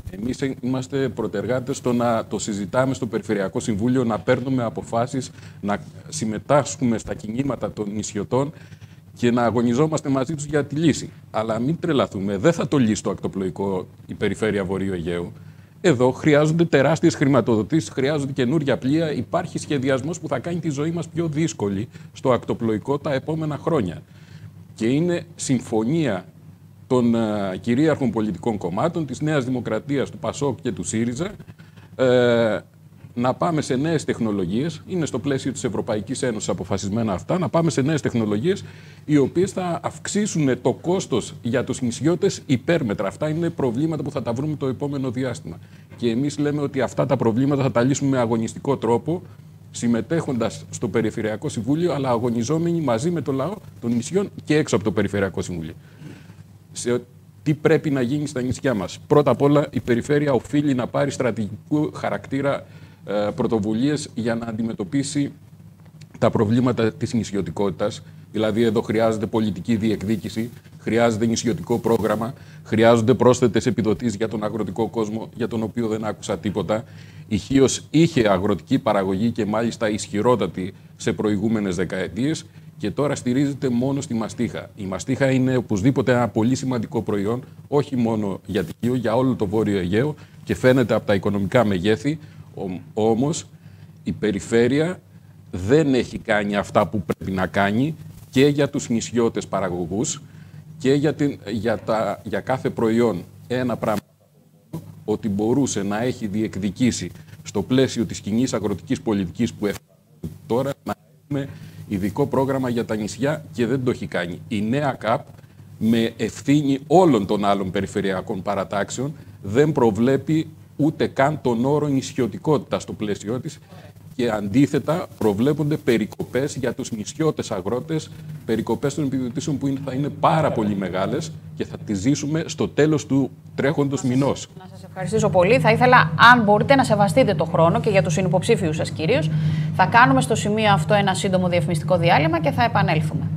εμείς είμαστε προτεργάτες στο να το συζητάμε στο Περιφερειακό Συμβούλιο, να παίρνουμε αποφάσεις, να συμμετάσχουμε στα κινήματα των νησιωτών και να αγωνιζόμαστε μαζί τους για τη λύση. Αλλά μην τρελαθούμε, δεν θα το λύσει το ακτοπλοϊκό η περιφέρεια Βορείου Αιγαίου. Εδώ χρειάζονται τεράστιες χρηματοδοτήσεις, χρειάζονται καινούργια πλοία. Υπάρχει σχεδιασμός που θα κάνει τη ζωή μας πιο δύσκολη στο ακτοπλοϊκό τα επόμενα χρόνια. Και είναι συμφωνία των uh, κυρίαρχων πολιτικών κομμάτων, της Νέας Δημοκρατίας, του ΠΑΣΟΚ και του ΣΥΡΙΖΑ, ε, να πάμε σε νέες τεχνολογίες, είναι στο πλαίσιο της Ευρωπαϊκής Ένωσης αποφασισμένα αυτά, να πάμε σε νέες τεχνολογίες οι οποίες θα αυξήσουν το κόστος για τους νησιώτες υπέρμετρα. Αυτά είναι προβλήματα που θα τα βρούμε το επόμενο διάστημα. Και εμείς λέμε ότι αυτά τα προβλήματα θα τα λύσουμε με αγωνιστικό τρόπο, συμμετέχοντας στο Περιφερειακό Συμβούλιο, αλλά αγωνιζόμενοι μαζί με το λαό των νησιών και έξω από το Περιφερειακό Συμβούλιο. Σε τι πρέπει να γίνει στα νησιά μας. Πρώτα απ' όλα η περιφέρεια οφείλει να πάρει στρατηγικού χαρακτήρα ε, πρωτοβουλίες για να αντιμετωπίσει τα προβλήματα της νησιωτικότητας. Δηλαδή εδώ χρειάζεται πολιτική διεκδίκηση, χρειάζεται νησιωτικό πρόγραμμα, χρειάζονται πρόσθετες επιδοτήσεις για τον αγροτικό κόσμο, για τον οποίο δεν άκουσα τίποτα. Η Χίος είχε αγροτική παραγωγή και μάλιστα ισχυρότατη σε προηγούμενες δεκαετίες και τώρα στηρίζεται μόνο στη μαστίχα. Η μαστίχα είναι οπωσδήποτε ένα πολύ σημαντικό προϊόν, όχι μόνο για τη Χίο, για όλο το Βόρειο Αιγαίο και φαίνεται από τα οικονομικά μεγέθη όμως η περιφέρεια δεν έχει κάνει αυτά που πρέπει να κάνει και για τους νησιώτες παραγωγούς και για, την, για, τα, για κάθε προϊόν ένα πράγμα ότι μπορούσε να έχει διεκδικήσει στο πλαίσιο της κοινή αγροτικής πολιτικής που έχουμε τώρα να έχουμε ειδικό πρόγραμμα για τα νησιά και δεν το έχει κάνει. Η νέα ΚΑΠ με ευθύνη όλων των άλλων περιφερειακών παρατάξεων δεν προβλέπει ούτε καν τον όρο νησιωτικότητας στο πλαίσιο της και αντίθετα προβλέπονται περικοπές για τους νησιώτες αγρότες, περικοπές των επιδοτήσεων που θα είναι πάρα πολύ μεγάλες και θα τις ζήσουμε στο τέλος του τρέχοντος μηνός. Να σας ευχαριστήσω πολύ. Θα ήθελα, αν μπορείτε, να σεβαστείτε το χρόνο και για τους συνυποψήφιους σας κυρίως. Θα κάνουμε στο σημείο αυτό ένα σύντομο διαφημιστικό διάλειμμα και θα επανέλθουμε.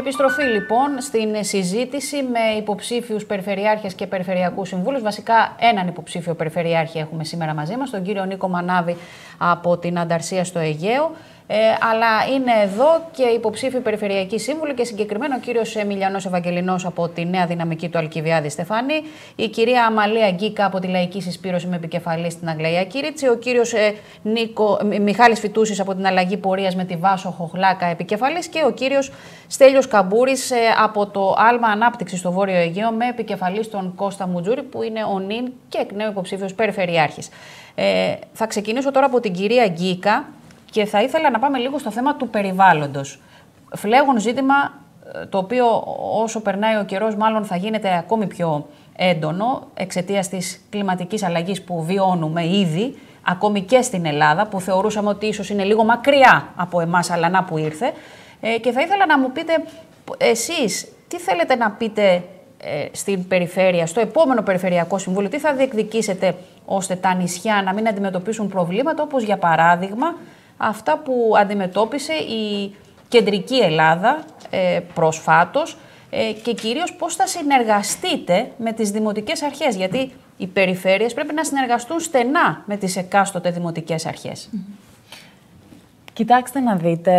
Επιστροφή λοιπόν στην συζήτηση με υποψήφιους περιφερειάρχες και περιφερειακούς συμβούλους. Βασικά έναν υποψήφιο περιφερειάρχη έχουμε σήμερα μαζί μας, τον κύριο Νίκο Μανάβη από την Ανταρσία στο Αιγαίο. Ε, αλλά είναι εδώ και υποψήφοι περιφερειακοί σύμβουλοι και συγκεκριμένα ο κύριος Εμιλιανός Ευαγγελινός από τη νέα δυναμική του Αλκιβιάδη Στεφάνη, η κυρία Αμαλία Γκίκα από τη Λαϊκή Συσπήρωση με επικεφαλής στην Αγλαία Κύριτσι, ο κύριος ε, Μιχάλης Φιτούσης από την Αλλαγή Πορείας με τη Βάσο Χοχλάκα επικεφαλής και ο κύριος Στέλιος Καμπούρης ε, από το Άλμα Ανάπτυξης στο Βόρειο Αιγαίο με επικεφαλής τον Κώστα Μουτζούρη που είναι ο νυν και εκ νέου υποψήφιος περιφερειάρχης. Ε, θα ξεκινήσω τώρα από την κυρία Γκίκα και θα ήθελα να πάμε λίγο στο θέμα του περιβάλλοντος. Φλέγον ζήτημα ε, το οποίο όσο περνάει ο καιρός μάλλον θα γίνεται ακόμη πιο έντονο εξαιτίας της κλιματικής αλλαγής που βιώνουμε ήδη, ακόμη και στην Ελλάδα, που θεωρούσαμε ότι ίσως είναι λίγο μακριά από εμάς, αλλά να που ήρθε. Ε, και θα ήθελα να μου πείτε εσείς τι θέλετε να πείτε ε, στην περιφέρεια, στο επόμενο Περιφερειακό Συμβούλιο, τι θα διεκδικήσετε ώστε τα νησιά να μην αντιμετωπίσουν προβλήματα, όπως για παράδειγμα αυτά που αντιμετώπισε η κεντρική Ελλάδα ε, προσφάτως ε, και κυρίως πώς θα συνεργαστείτε με τις δημοτικές αρχές, γιατί οι περιφέρειες πρέπει να συνεργαστούν στενά με τις εκάστοτε δημοτικές αρχές. Κοιτάξτε να δείτε,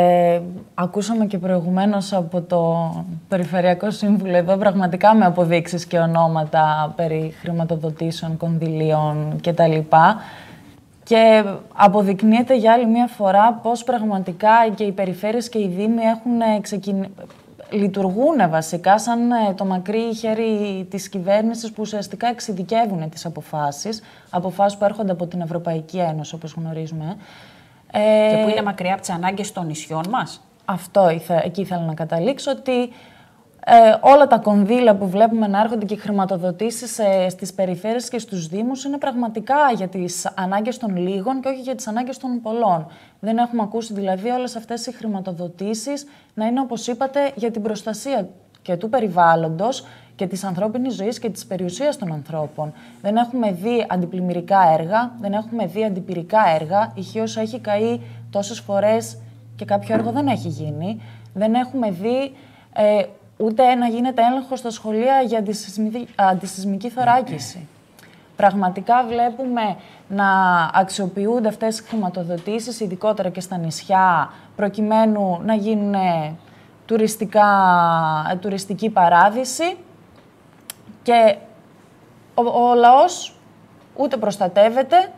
ακούσαμε και προηγουμένως από το Περιφερειακό Σύμβουλο εδώ πραγματικά με αποδείξεις και ονόματα περί χρηματοδοτήσεων, κονδυλίων κτλ. Και αποδεικνύεται για άλλη μια φορά πώς πραγματικά και οι περιφέρειες και οι δήμοι έχουν ξεκινήσει λειτουργούν βασικά σαν ε, το μακρύ χέρι της κυβέρνησης που ουσιαστικά εξειδικεύουν τις αποφάσεις, αποφάσεις που έρχονται από την Ευρωπαϊκή Ένωση όπως γνωρίζουμε. Και που είναι μακριά από τις ανάγκες των νησιών μας. Αυτό εκεί ήθελα να καταλήξω, ότι ε, όλα τα κονδύλια που βλέπουμε να έρχονται και χρηματοδοτήσεις ε, στις περιφέρειες και στους Δήμους είναι πραγματικά για τις ανάγκες των λίγων και όχι για τις ανάγκες των πολλών. Δεν έχουμε ακούσει δηλαδή όλες αυτές οι χρηματοδοτήσεις να είναι, όπως είπατε, για την προστασία και του περιβάλλοντος και της ανθρώπινης ζωής και της περιουσίας των ανθρώπων. Δεν έχουμε δει αντιπλημμυρικά έργα, δεν έχουμε δει αντιπυρικά έργα. Η Χίος έχει καεί τόσες φορές και κάποιο έργο δεν έχει γίνει. Δεν έχουμε δει ε, ούτε να γίνεται έλεγχος στα σχολεία για αντισυσμική θωράκιση. πραγματικά βλέπουμε να αξιοποιούνται αυτές οι χρηματοδοτήσεις, ειδικότερα και στα νησιά, προκειμένου να γίνουν τουριστικά, τουριστική παράδειση. Και ο, ο λαός ούτε προστατεύεται,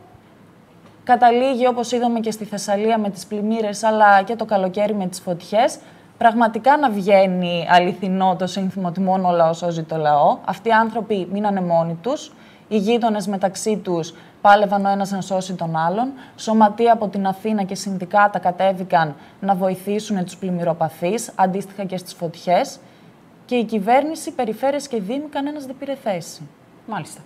καταλήγει όπως είδαμε και στη Θεσσαλία με τις πλημμύρες, αλλά και το καλοκαίρι με τις φωτιές, πραγματικά να βγαίνει αληθινό το σύνθημα ότι μόνο ο λαός σώζει το λαό. Αυτοί οι άνθρωποι μείνανε μόνοι τους, οι γείτονες μεταξύ τους πάλευαν ο ένας να σώσει τον άλλον, σωματεία από την Αθήνα και συνδικάτα κατέβηκαν να βοηθήσουν τους πλημμυροπαθείς, αντίστοιχα και στις φωτιές, και η κυβέρνηση, περιφέρειες και δήμοι κανένας δεν πήρε θέση. Μάλιστα.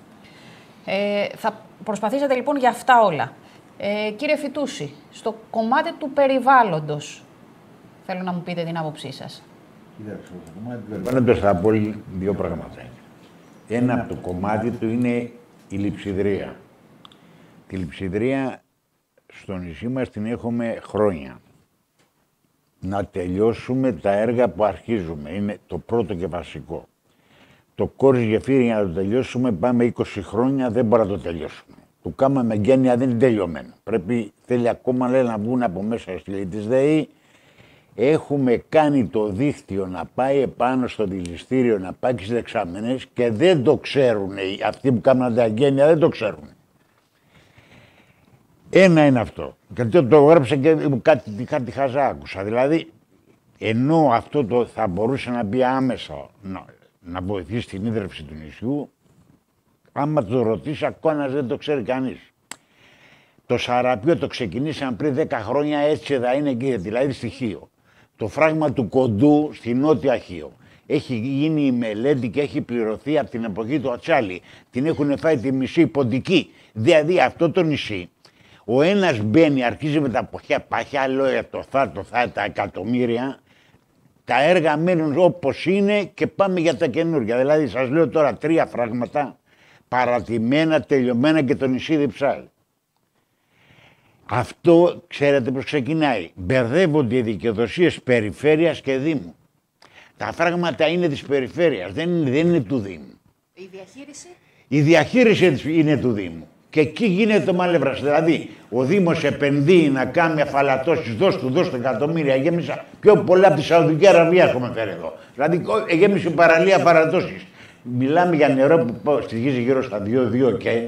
Ε, θα προσπαθήσετε λοιπόν για αυτά όλα. Ε, κύριε Φιτούση, στο κομμάτι του περιβάλλοντος, θέλω να μου πείτε την άποψή σας. Κοιτάξτε, στο κομμάτι του περιβάλλοντος θα πω δύο πράγματα. Ένα από το κομμάτι του είναι η λειψιδρία. Τη λειψιδρία στο νησί μας την έχουμε χρόνια. Να τελειώσουμε τα έργα που αρχίζουμε. Είναι το πρώτο και βασικό. Το κόρης γεφύρι για να το τελειώσουμε πάμε 20 χρόνια, δεν μπορούμε να το τελειώσουμε. Το κάμα με γένεια δεν είναι τελειωμένο. Πρέπει, θέλει ακόμα λέει, να βγουν από μέσα στη της ΔΕΗ. Έχουμε κάνει το δίκτυο να πάει επάνω στο δηληστήριο, να πάει στις δεξαμενές και δεν το ξέρουν. Αυτοί που κάνουν τα γένεια δεν το ξέρουν. Ένα είναι αυτό. Γιατί το γράψα και κάτι, κάτι χαζά άκουσα. Δηλαδή, ενώ αυτό το θα μπορούσε να μπει άμεσα να, να βοηθήσει την ίδρυψη του νησιού, άμα το ρωτήσει, ακόμα δεν το ξέρει κανείς. Το Σαραπείο το ξεκινήσαμε πριν 10 χρόνια, έτσι θα είναι και δηλαδή στοιχείο. Το φράγμα του κοντού στη Νότια Χίο. Έχει γίνει η μελέτη και έχει πληρωθεί από την εποχή του Ατσάλι. Την έχουν φάει τη μισή ποντική. Δηλαδή αυτό το νησί ο ένας μπαίνει, αρχίζει με τα ποχιά πάχια, λόγια το θα, το θα, τα εκατομμύρια. Τα έργα μένουν όπως είναι και πάμε για τα καινούργια. Δηλαδή, σας λέω τώρα τρία φράγματα παρατημένα, τελειωμένα και το νησί διψάλ. Αυτό ξέρετε πώς ξεκινάει. Μπερδεύονται οι δικαιοδοσίες περιφέρειας και Δήμου. Τα φράγματα είναι της περιφέρειας, δεν είναι, δεν είναι του Δήμου. Η διαχείριση; Η διαχείριση είναι του Δήμου. Και εκεί γίνεται το μάλευρα. Δηλαδή, ο Δήμος επενδύει να κάνει αφαλατώσεις, δώσ' του, δώσ' του εκατομμύρια. Γέμισα πιο πολλά από τη Σαουδική Αραβία έχουμε φέρει εδώ. Δηλαδή, γέμισε παραλία αφαλατώσει. Μιλάμε για νερό που στοιχίζει γύρω στα 2-2 και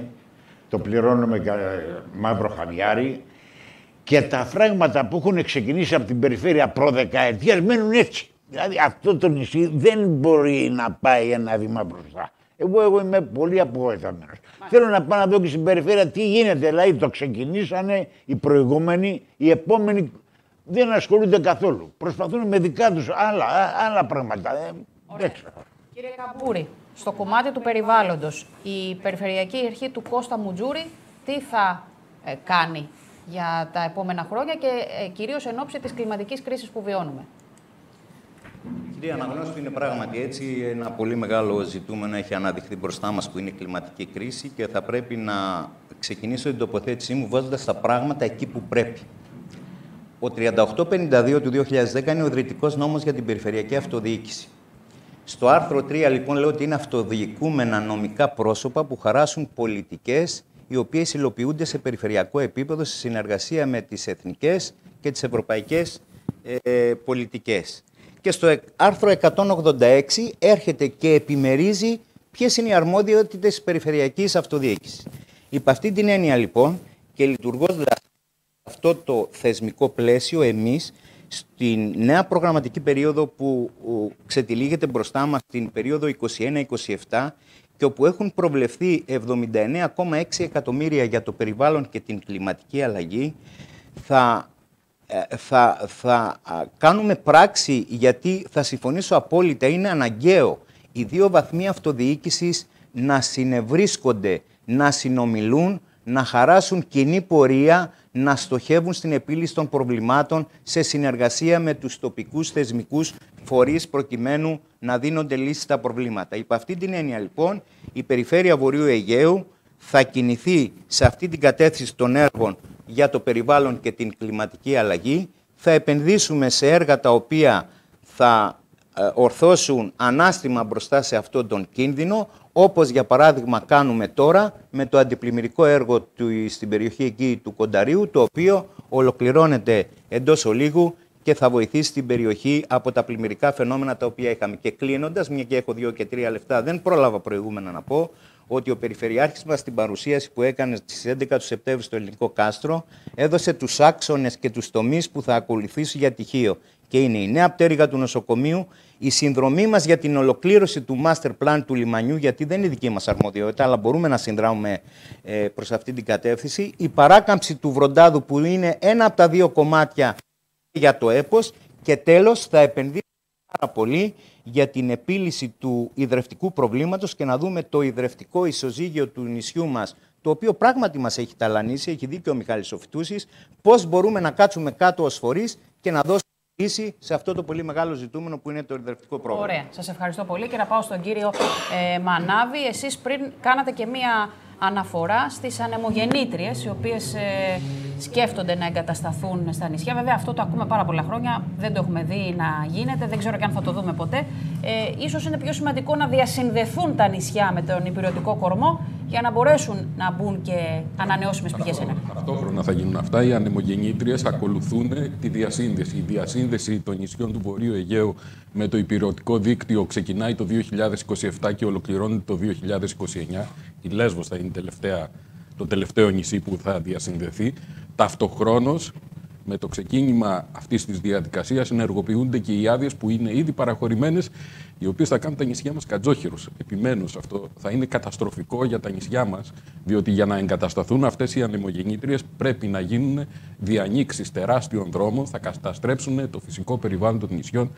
το πληρώνουμε και μαύρο χαβιάρι. Και τα φράγματα που έχουν ξεκινήσει από την περιφέρεια προδεκαετία μένουν έτσι. Δηλαδή αυτό το νησί δεν μπορεί να πάει ένα βήμα μπροστά. Εγώ, εγώ είμαι πολύ απογοητευμένος. Θέλω να πάω να δω και στην περιφέρεια τι γίνεται. Δηλαδή το ξεκινήσανε οι προηγούμενοι, οι επόμενοι δεν ασχολούνται καθόλου. Προσπαθούν με δικά τους άλλα, άλλα πράγματα. Ε, δεν ξέρω. Κύριε Καμπούρη, στο κομμάτι του περιβάλλοντος, η Περιφερειακή Αρχή του Κώστα Μουτζούρη τι θα ε, κάνει; Για τα επόμενα χρόνια και ε, κυρίως εν ώψη της κλιματικής κρίσης που βιώνουμε. Κυρία Αναγνώστη, είναι πράγματι έτσι. Ένα πολύ μεγάλο ζητούμενο έχει αναδειχθεί μπροστά μας που είναι η κλιματική κρίση και θα πρέπει να ξεκινήσω την τοποθέτησή μου βάζοντας τα πράγματα εκεί που πρέπει. Ο 3852 του 2010 είναι ο ιδρυτικός νόμος για την περιφερειακή αυτοδιοίκηση. Στο άρθρο 3 λοιπόν λέω ότι είναι αυτοδιοικούμενα νομικά πρόσωπα που χαράσουν πολιτικές οι οποίες υλοποιούνται σε περιφερειακό επίπεδο σε συνεργασία με τις εθνικές και τις ευρωπαϊκές ε, πολιτικές. Και στο άρθρο 186 έρχεται και επιμερίζει ποιες είναι οι αρμόδιότητες της περιφερειακής αυτοδιοίκησης. Υπ' αυτή την έννοια λοιπόν και λειτουργώντας αυτό το θεσμικό πλαίσιο εμείς στην νέα προγραμματική περίοδο που ξετυλίγεται μπροστά μας την περίοδο 21-27 και όπου έχουν προβλεφθεί 79,6 εκατομμύρια για το περιβάλλον και την κλιματική αλλαγή, θα, ε, θα, θα κάνουμε πράξη γιατί θα συμφωνήσω απόλυτα, είναι αναγκαίο οι δύο βαθμοί αυτοδιοίκησης να συνευρίσκονται, να συνομιλούν, να χαράσουν κοινή πορεία, να στοχεύουν στην επίλυση των προβλημάτων σε συνεργασία με τους τοπικούς θεσμικούς φορείς προκειμένου να δίνονται λύσεις στα προβλήματα. Υπ' αυτή την έννοια λοιπόν η Περιφέρεια Βορείου Αιγαίου θα κινηθεί σε αυτή την κατεύθυνση των έργων για το περιβάλλον και την κλιματική αλλαγή. Θα επενδύσουμε σε έργα τα οποία θα ε, ορθώσουν ανάστημα μπροστά σε αυτόν τον κίνδυνο, όπως για παράδειγμα κάνουμε τώρα με το αντιπλημμυρικό έργο του, στην περιοχή εκεί του Κονταρίου, το οποίο ολοκληρώνεται εντός ολίγου και θα βοηθήσει την περιοχή από τα πλημμυρικά φαινόμενα τα οποία είχαμε. Και κλείνοντας, μια και έχω δύο και τρία λεφτά, δεν πρόλαβα προηγούμενα να πω, ότι ο Περιφερειάρχης μας στην παρουσίαση που έκανε στις 11 του Σεπτέμβρη στο Ελληνικό Κάστρο έδωσε τους άξονες και τους τομείς που θα ακολουθήσει για τυχείο. Και είναι η νέα πτέρυγα του νοσοκομείου, η συνδρομή μας για την ολοκλήρωση του master plan του λιμανιού, γιατί δεν είναι δική μας αρμοδιότητα, αλλά μπορούμε να συνδράμουμε ε, προς αυτή την κατεύθυνση, η παράκαμψη του Βροντάδου που είναι ένα από τα δύο κομμάτια για το έπος. Και τέλος θα επενδύσουμε πάρα πολύ για την επίλυση του ιδρευτικού προβλήματος και να δούμε το ιδρευτικό ισοζύγιο του νησιού μας, το οποίο πράγματι μας έχει ταλανίσει, έχει δίκιο ο Μιχάλης Σοφιτούσης, πώς μπορούμε να κάτσουμε κάτω ως φορείς και να δώσουμε λύση σε αυτό το πολύ μεγάλο ζητούμενο που είναι το ιδρευτικό πρόβλημα. Ωραία. Σας ευχαριστώ πολύ και να πάω στον κύριο ε, Μανάβη. Εσείς πριν κάνατε και μία αναφορά στις ανεμογεννήτριες, οι οποίες ε, σκέφτονται να εγκατασταθούν στα νησιά. Βέβαια, αυτό το ακούμε πάρα πολλά χρόνια, δεν το έχουμε δει να γίνεται, δεν ξέρω και αν θα το δούμε ποτέ. Ε, ίσως είναι πιο σημαντικό να διασυνδεθούν τα νησιά με τον υπηρετικό κορμό για να μπορέσουν να μπουν και ανανεώσιμες πηγές ενέργειας. Ταυτόχρονα θα γίνουν αυτά. Οι ανεμογεννήτριες ακολουθούν τη διασύνδεση. Η διασύνδεση των νησιών του Βορείου Αιγαίου με το υπηρετικό δίκτυο ξεκινάει το 2027 και ολοκληρώνεται το 2029. Η Λέσβος θα είναι τελευταία, το τελευταίο νησί που θα διασυνδεθεί. Ταυτοχρόνως, με το ξεκίνημα αυτής της διαδικασίας, ενεργοποιούνται και οι άδειες που είναι ήδη παραχωρημένες, οι οποίες θα κάνουν τα νησιά μας κατζόχυρους. Επιμένως σε αυτό. Θα είναι καταστροφικό για τα νησιά μας, διότι για να εγκατασταθούν αυτές οι ανεμογεννήτριες πρέπει να γίνουν διανοίξεις τεράστιων δρόμων, θα καταστρέψουν το φυσικό περιβάλλον των νησιών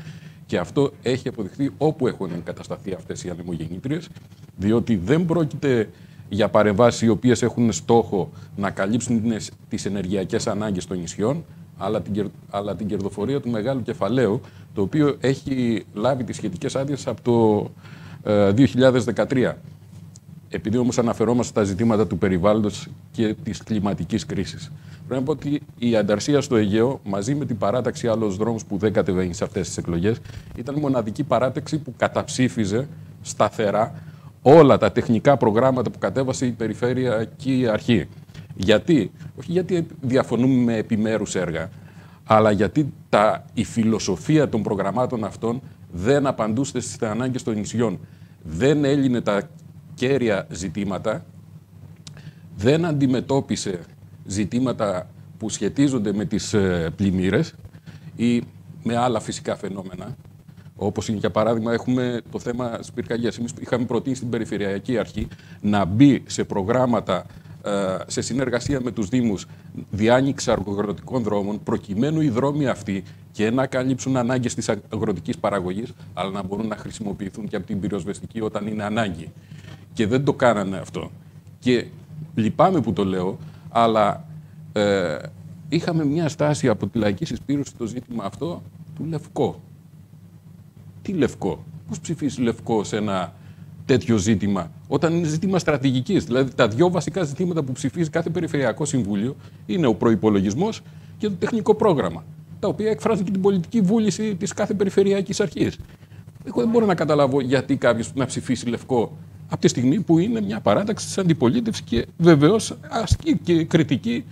και αυτό έχει αποδειχθεί όπου έχουν εγκατασταθεί αυτές οι ανεμογεννήτριες, διότι δεν πρόκειται για παρεμβάσεις οι οποίες έχουν στόχο να καλύψουν τις ενεργειακές ανάγκες των νησιών, αλλά την, αλλά την κερδοφορία του μεγάλου κεφαλαίου, το οποίο έχει λάβει τις σχετικές άδειες από το 2013. Ε, Επειδή όμως αναφερόμαστε στα ζητήματα του περιβάλλοντος και της κλιματικής κρίσης. Πρέπει να πω ότι η ανταρσία στο Αιγαίο, μαζί με την παράταξη άλλων δρόμους που δεν κατεβαίνει σε αυτές τις εκλογές, ήταν η μοναδική παράταξη που καταψήφιζε σταθερά όλα τα τεχνικά προγράμματα που κατέβασε η Περιφερειακή Αρχή. Γιατί, όχι γιατί διαφωνούμε με επιμέρους έργα, αλλά γιατί τα, η φιλοσοφία των προγραμμάτων αυτών δεν απαντούσε στις ανάγκες των νησιών. Δεν έλυνε τα κέρια ζητήματα, δεν αντιμετώπισε ζητήματα που σχετίζονται με τις ε, πλημμύρες ή με άλλα φυσικά φαινόμενα. Όπως είναι για παράδειγμα, έχουμε το θέμα της πυρκαγιάς. Εμείς είχαμε προτείνει στην Περιφερειακή Αρχή να μπει σε προγράμματα ε, σε συνεργασία με τους Δήμους διάνοιξη αγροτικών δρόμων προκειμένου οι δρόμοι αυτοί και να καλύψουν ανάγκες της αγροτικής παραγωγής αλλά να μπορούν να χρησιμοποιηθούν και από την πυροσβεστική όταν είναι ανάγκη. Και δεν το κάνανε αυτό. Και λυπάμαι που το λέω, αλλά ε, είχαμε μια στάση από τη λαϊκή συσπήρωση στο ζήτημα αυτό του Λευκό. Τι Λευκό; Πώς ψηφίσει Λευκό σε ένα τέτοιο ζήτημα, όταν είναι ζήτημα στρατηγικής. Δηλαδή, τα δύο βασικά ζητήματα που ψηφίζει κάθε Περιφερειακό Συμβούλιο είναι ο προπολογισμό και το τεχνικό πρόγραμμα. Τα οποία εκφράζουν και την πολιτική βούληση της κάθε Περιφερειακής Αρχής. Εγώ δεν μπορώ να καταλάβω γιατί κάποιος να ψηφίσει λευκό από τη στιγμή που είναι μια παράταξη της αντιπολίτευσης και βεβαίως ασκεί και κριτική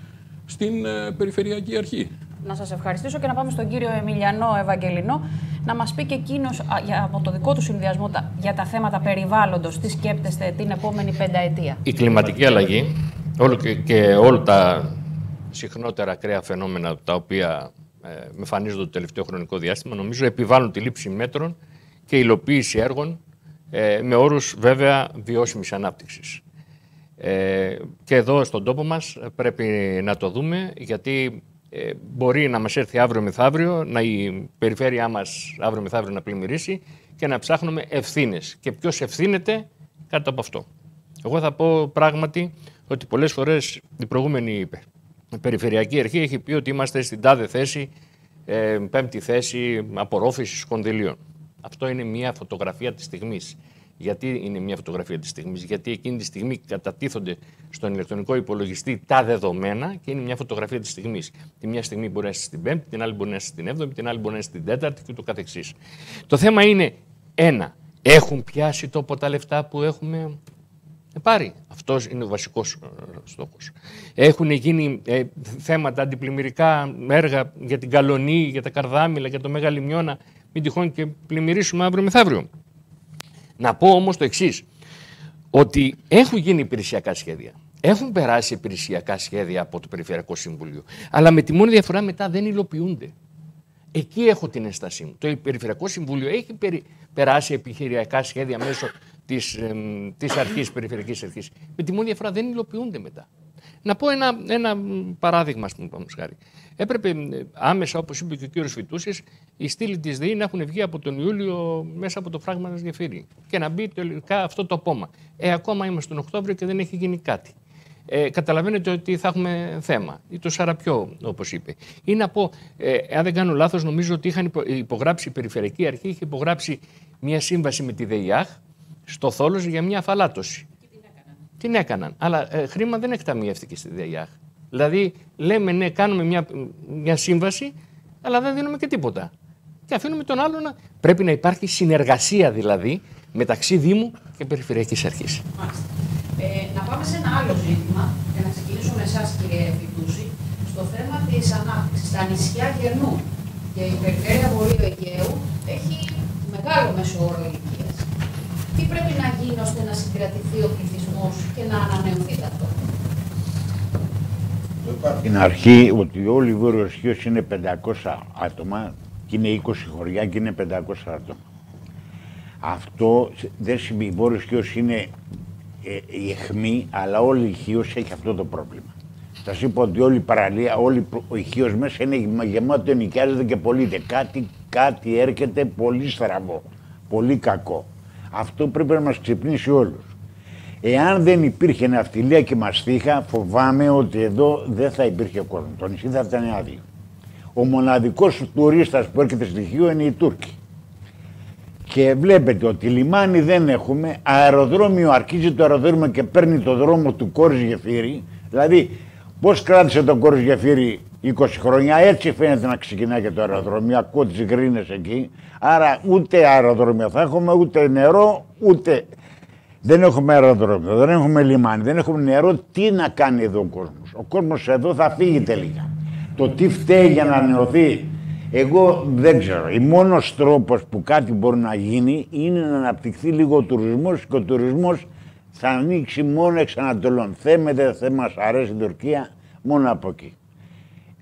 στην ε, Περιφερειακή Αρχή να σας ευχαριστήσω και να πάμε στον κύριο Εμιλιανό Ευαγγελινό να μας πει και εκείνος από το δικό του συνδυασμό για τα θέματα περιβάλλοντος, τι σκέπτεστε την επόμενη πενταετία. Η κλιματική αλλαγή όλο και, και όλα τα συχνότερα ακραία φαινόμενα τα οποία ε, εμφανίζονται το τελευταίο χρονικό διάστημα νομίζω επιβάλλουν τη λήψη μέτρων και υλοποίηση έργων ε, με όρους βέβαια βιώσιμης ανάπτυξης. Ε, και εδώ στον τόπο μας πρέπει να το δούμε γιατί ε, μπορεί να μας έρθει αύριο μεθαύριο, να η περιφέρειά μας αύριο μεθαύριο να πλημμυρίσει και να ψάχνουμε ευθύνες. Και ποιος ευθύνεται κάτω από αυτό. Εγώ θα πω πράγματι ότι πολλές φορές η προηγούμενη περιφερειακή αρχή έχει πει ότι είμαστε στην τάδε θέση, ε, πέμπτη θέση απορρόφησης κονδυλίων. Αυτό είναι μια φωτογραφία της στιγμής. Γιατί είναι μια φωτογραφία της στιγμής, Γιατί εκείνη τη στιγμή κατατίθονται στον ηλεκτρονικό υπολογιστή τα δεδομένα και είναι μια φωτογραφία της στιγμής. Τη μια στιγμή μπορεί να είσαι στην Πέμπτη, την άλλη μπορεί να είσαι στην Έβδομη, την άλλη μπορεί να είσαι στην Τέταρτη και ούτω καθεξής. Το θέμα είναι ένα. Έχουν πιάσει τόπο τα λεφτά που έχουμε; Πάρει. Αυτός είναι ο βασικός ε, στόχος. Έχουν γίνει ε, θέματα αντιπλημμυρικά έργα για την Καλονή, για τα Καρδάμιλα, για το Μέγα Μιώνα. Μην τυχόν και πλημμυρίσουμε αύριο μεθαύριο. Να πω όμως το εξής. Ότι έχουν γίνει υπηρεσιακά σχέδια. Έχουν περάσει υπηρεσιακά σχέδια από το Περιφερειακό Συμβούλιο. Αλλά με τη μόνη διαφορά μετά δεν υλοποιούνται. Εκεί έχω την αίσθησή μου. Το Περιφερειακό Συμβούλιο έχει περάσει επιχειριακά σχέδια μέσω της της αρχής, περιφερειακής αρχής. Με τη μόνη διαφορά δεν υλοποιούνται μετά. Να πω ένα, ένα παράδειγμα, ας πούμε, χάρη. Έπρεπε άμεσα, όπως είπε και ο κύριος Φιτούσης, οι στήλοι της ΔΕΗ να έχουν βγει από τον Ιούλιο μέσα από το φράγμα τη Γεφύρι και να μπει τελικά αυτό το πόμα. Ε, ακόμα είμαστε τον Οκτώβριο και δεν έχει γίνει κάτι. Ε, καταλαβαίνετε ότι θα έχουμε θέμα. Ή το Σαραπιό, όπως είπε. Ή να πω, ε, αν δεν κάνω λάθος, νομίζω ότι είχαν υπογράψει η Περιφερειακή Αρχή, είχε υπογράψει μια σύμβαση με τη ΔΕΙΑΧ στο Θόλος για μια αφαλάτωση. την έκαναν. Την έκαναν. Αλλά ε, χρήμα δεν εκταμιεύτηκε στη ΔΕΙΑΧ. Δηλαδή, λέμε ναι, κάνουμε μια, μια σύμβαση, αλλά δεν δίνουμε και τίποτα. Και αφήνουμε τον άλλο να. Πρέπει να υπάρχει συνεργασία δηλαδή μεταξύ Δήμου και Περιφερειακής Αρχής. Ε, να πάμε σε ένα άλλο ζήτημα, για να ξεκινήσουμε με εσάς, κύριε Φιτούση, στο θέμα της ανάπτυξης. Τα νησιά γερνούν και η περιφέρεια Βορείου Αιγαίου έχει μεγάλο μέσο όρο ηλικίας. Τι πρέπει να γίνει ώστε να συγκρατηθεί ο πληθυσμός και να ανανεωθεί ταυτόχρονα; Στην αρχή ότι όλη η Βόρειος είναι 500 άτομα και είναι 20 χωριά και είναι 500 άτομα. Αυτό δεν σημαίνει, η Βόρειος είναι ε, η αιχμή, αλλά όλη η Χίος έχει αυτό το πρόβλημα. Σας είπα ότι όλη η παραλία, όλη η Χίος μέσα είναι γεμάτο ενοικιάζεται και πωλείται. Κάτι, κάτι έρχεται πολύ στραβό, πολύ κακό. Αυτό πρέπει να μας ξυπνήσει όλους. Εάν δεν υπήρχε ναυτιλία και μαστίχα, φοβάμαι ότι εδώ δεν θα υπήρχε κόσμο. Το νησί θα ήταν άδειο. Ο μοναδικός τουρίστας που έρχεται στη Χίο είναι οι Τούρκοι. Και βλέπετε ότι λιμάνι δεν έχουμε, αεροδρόμιο αρχίζει το αεροδρόμιο και παίρνει το δρόμο του Κόρης Γεφύρι. Δηλαδή, πώς κράτησε το Κόρης Γεφύρι 20 χρόνια, έτσι φαίνεται να ξεκινάει και το αεροδρόμιο, ακούω τις γκρίνες εκεί. Άρα ούτε αεροδρόμιο θα έχουμε, ούτε νερό, ούτε... Δεν έχουμε αεροδρόμιο, δεν έχουμε λιμάνι, δεν έχουμε νερό. Τι να κάνει εδώ ο κόσμος; Ο κόσμος εδώ θα φύγει τελικά. Το τι φταίει για να νεωθεί εγώ δεν ξέρω. Ο μόνος τρόπος που κάτι μπορεί να γίνει είναι να αναπτυχθεί λίγο ο τουρισμός και ο τουρισμός θα ανοίξει μόνο εξ Ανατολών. Θέμεται, δεν μας αρέσει η Τουρκία, μόνο από εκεί.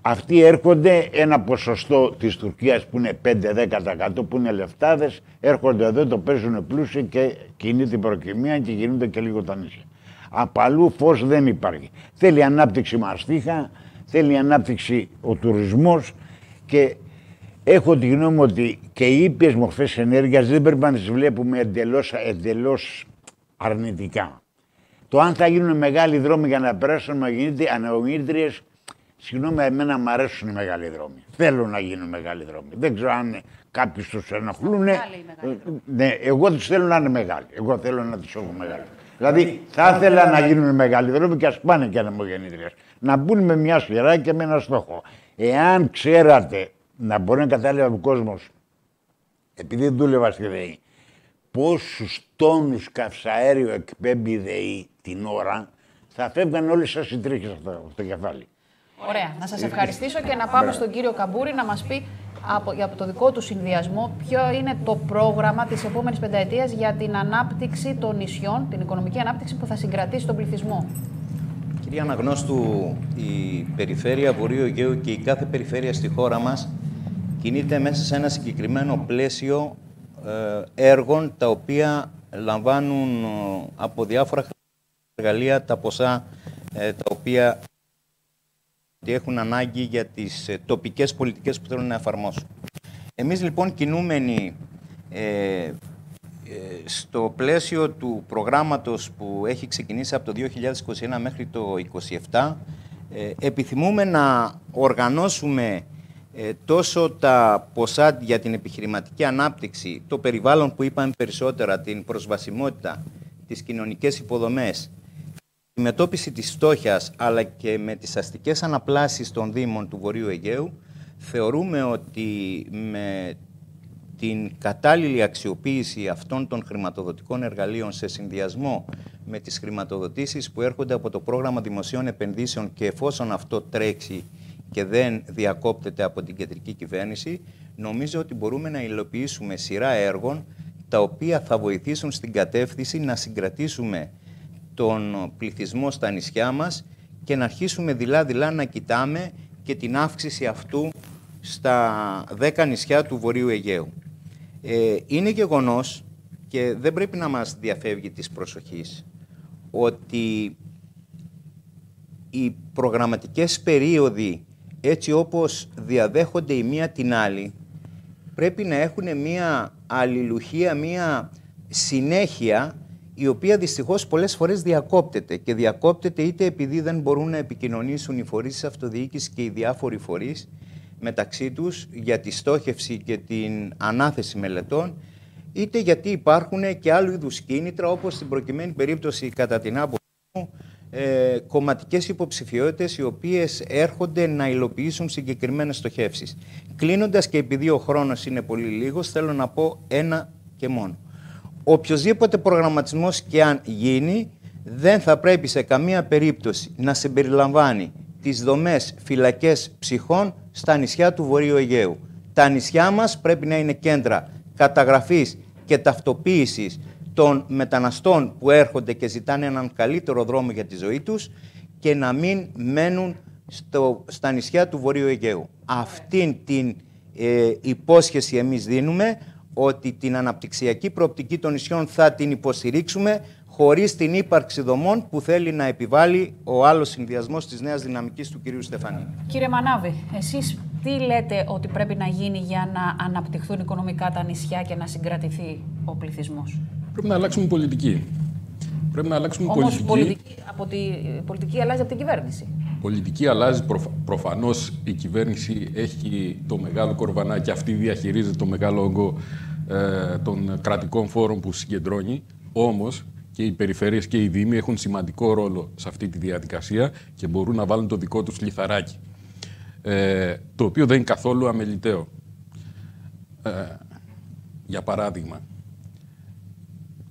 Αυτοί έρχονται ένα ποσοστό της Τουρκίας που είναι 5-10% που είναι λεφτάδες, έρχονται εδώ, το παίζουν πλούσιοι και κινείται η προκυμία και κινούνται και λίγο τα νησιά. Απαλού φως δεν υπάρχει. Θέλει ανάπτυξη μαστίχα, θέλει ανάπτυξη ο τουρισμός και Έχω τη γνώμη ότι και οι ήπιες μορφές ενέργειας δεν πρέπει να τις βλέπουμε εντελώς, εντελώς αρνητικά. Το αν θα γίνουν μεγάλοι δρόμοι για να περάσουν αναγωνίτριες, συγγνώμη, εμένα μου αρέσουν οι μεγάλοι δρόμοι. Θέλω να γίνουν μεγάλοι δρόμοι. Δεν ξέρω αν κάποιου του ενοχλούν. Ναι, εγώ τους θέλω να είναι μεγάλοι. Εγώ θέλω να τους έχω μεγάλοι. Δηλαδή θα ήθελα να γίνουν μεγάλοι δρόμοι και ας πάνε και ανεμογεννήτριες. Να μπουν με μια σειρά και με ένα στόχο. Εάν ξέρατε να μπορεί να καταλάβει ο κόσμος, επειδή δούλευα στη ΔΕΗ, πόσους τόνους καυσαέριο εκπέμπει η ΔΕΗ την ώρα, θα φεύγαν όλε σας οι τρίχες από το κεφάλι. Ωραία. Να σας ευχαριστήσω και να πάμε στον κύριο Καμπούρη να μας πει από, από το δικό του συνδυασμό ποιο είναι το πρόγραμμα της επόμενης πενταετίας για την ανάπτυξη των νησιών, την οικονομική ανάπτυξη που θα συγκρατήσει τον πληθυσμό. Κυρία Αναγνώστου, η περιφέρεια Βορείου Αιγαίου και η κάθε περιφέρεια στη χώρα μας κινείται μέσα σε ένα συγκεκριμένο πλαίσιο ε, έργων τα οποία λαμβάνουν ε, από διάφορα εργαλεία τα ποσά ε, τα οποία έχουν ανάγκη για τις τοπικές πολιτικές που θέλουν να εφαρμόσουν. Εμείς λοιπόν κινούμενοι στο πλαίσιο του προγράμματος που έχει ξεκινήσει από το 2021 μέχρι το 2027 επιθυμούμε να οργανώσουμε ε, τόσο τα ποσά για την επιχειρηματική ανάπτυξη, το περιβάλλον που είπαμε περισσότερα, την προσβασιμότητα, τις κοινωνικές υποδομές, τη μετώπιση της φτώχειας, αλλά και με τις αστικές αναπλάσεις των Δήμων του Βορείου Αιγαίου, θεωρούμε ότι με την κατάλληλη αξιοποίηση αυτών των χρηματοδοτικών εργαλείων σε συνδυασμό με τις χρηματοδοτήσεις που έρχονται από το πρόγραμμα δημοσίων επενδύσεων και εφόσον αυτό τρέξει και δεν διακόπτεται από την κεντρική κυβέρνηση, νομίζω ότι μπορούμε να υλοποιήσουμε σειρά έργων τα οποία θα βοηθήσουν στην κατεύθυνση να συγκρατήσουμε τον πληθυσμό στα νησιά μας και να αρχίσουμε δειλά-δειλά να κοιτάμε και την αύξηση αυτού στα 10 νησιά του Βορείου Αιγαίου. Ε, είναι γεγονός και δεν πρέπει να μας διαφεύγει της προσοχής ότι οι προγραμματικές περίοδοι έτσι όπως διαδέχονται η μία την άλλη πρέπει να έχουν μία αλληλουχία, μία συνέχεια η οποία δυστυχώς πολλές φορές διακόπτεται και διακόπτεται είτε επειδή δεν μπορούν να επικοινωνήσουν οι φορείς της αυτοδιοίκησης και οι διάφοροι φορείς μεταξύ τους για τη στόχευση και την ανάθεση μελετών, είτε γιατί υπάρχουν και άλλου είδους κίνητρα, όπως στην προκειμένη περίπτωση κατά την άποψή μου, ε, κομματικές υποψηφιότητες οι οποίες έρχονται να υλοποιήσουν συγκεκριμένες στοχεύσεις. Κλείνοντας και επειδή ο χρόνος είναι πολύ λίγος, θέλω να πω ένα και μόνο. Οποιοδήποτε προγραμματισμός και αν γίνει, δεν θα πρέπει σε καμία περίπτωση να συμπεριλαμβάνει τις δομές φυλακές ψυχών στα νησιά του Βορείου Αιγαίου. Τα νησιά μας πρέπει να είναι κέντρα καταγραφής και ταυτοποίησης των μεταναστών που έρχονται και ζητάνε έναν καλύτερο δρόμο για τη ζωή τους και να μην μένουν στο, στα νησιά του Βορείου Αιγαίου. Αυτήν την ε, υπόσχεση εμείς δίνουμε ότι την αναπτυξιακή προοπτική των νησιών θα την υποστηρίξουμε χωρίς την ύπαρξη δομών που θέλει να επιβάλλει ο άλλος συνδυασμός της νέας δυναμικής του κυρίου Στεφανή. Κύριε Μανάβη, εσείς τι λέτε ότι πρέπει να γίνει για να αναπτυχθούν οικονομικά τα νησιά και να συγκρατηθεί ο πληθυσμός; Πρέπει να αλλάξουμε πολιτική. Πρέπει να αλλάξουμε Όμως πολιτική. από τη, πολιτική αλλάζει από την κυβέρνηση. Πολιτική αλλάζει. Προφ, προφανώς η κυβέρνηση έχει το μεγάλο κορβανάκι. Αυτή διαχειρίζεται το μεγάλο όγκο ε, των κρατικών φόρων που συγκεντρώνει. Όμως και οι περιφέρειες και οι δήμοι έχουν σημαντικό ρόλο σε αυτή τη διαδικασία και μπορούν να βάλουν το δικό τους λιθαράκι. Ε, το οποίο δεν είναι καθόλου αμεληταίο. Ε, για παράδειγμα,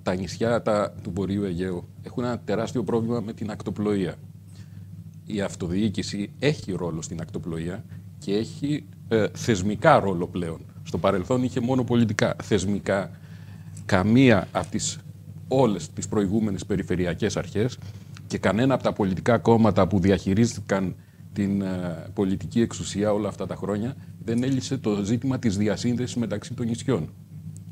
τα νησιά τα, του Βορείου Αιγαίου έχουν ένα τεράστιο πρόβλημα με την ακτοπλοεία. Η αυτοδιοίκηση έχει ρόλο στην ακτοπλοεία και έχει ε, θεσμικά ρόλο πλέον. Στο παρελθόν είχε μόνο πολιτικά. Θεσμικά, καμία από τις όλες τις προηγούμενες περιφερειακές αρχές και κανένα από τα πολιτικά κόμματα που διαχειρίστηκαν την ε, πολιτική εξουσία όλα αυτά τα χρόνια δεν έλυσε το ζήτημα της διασύνδεσης μεταξύ των νησιών.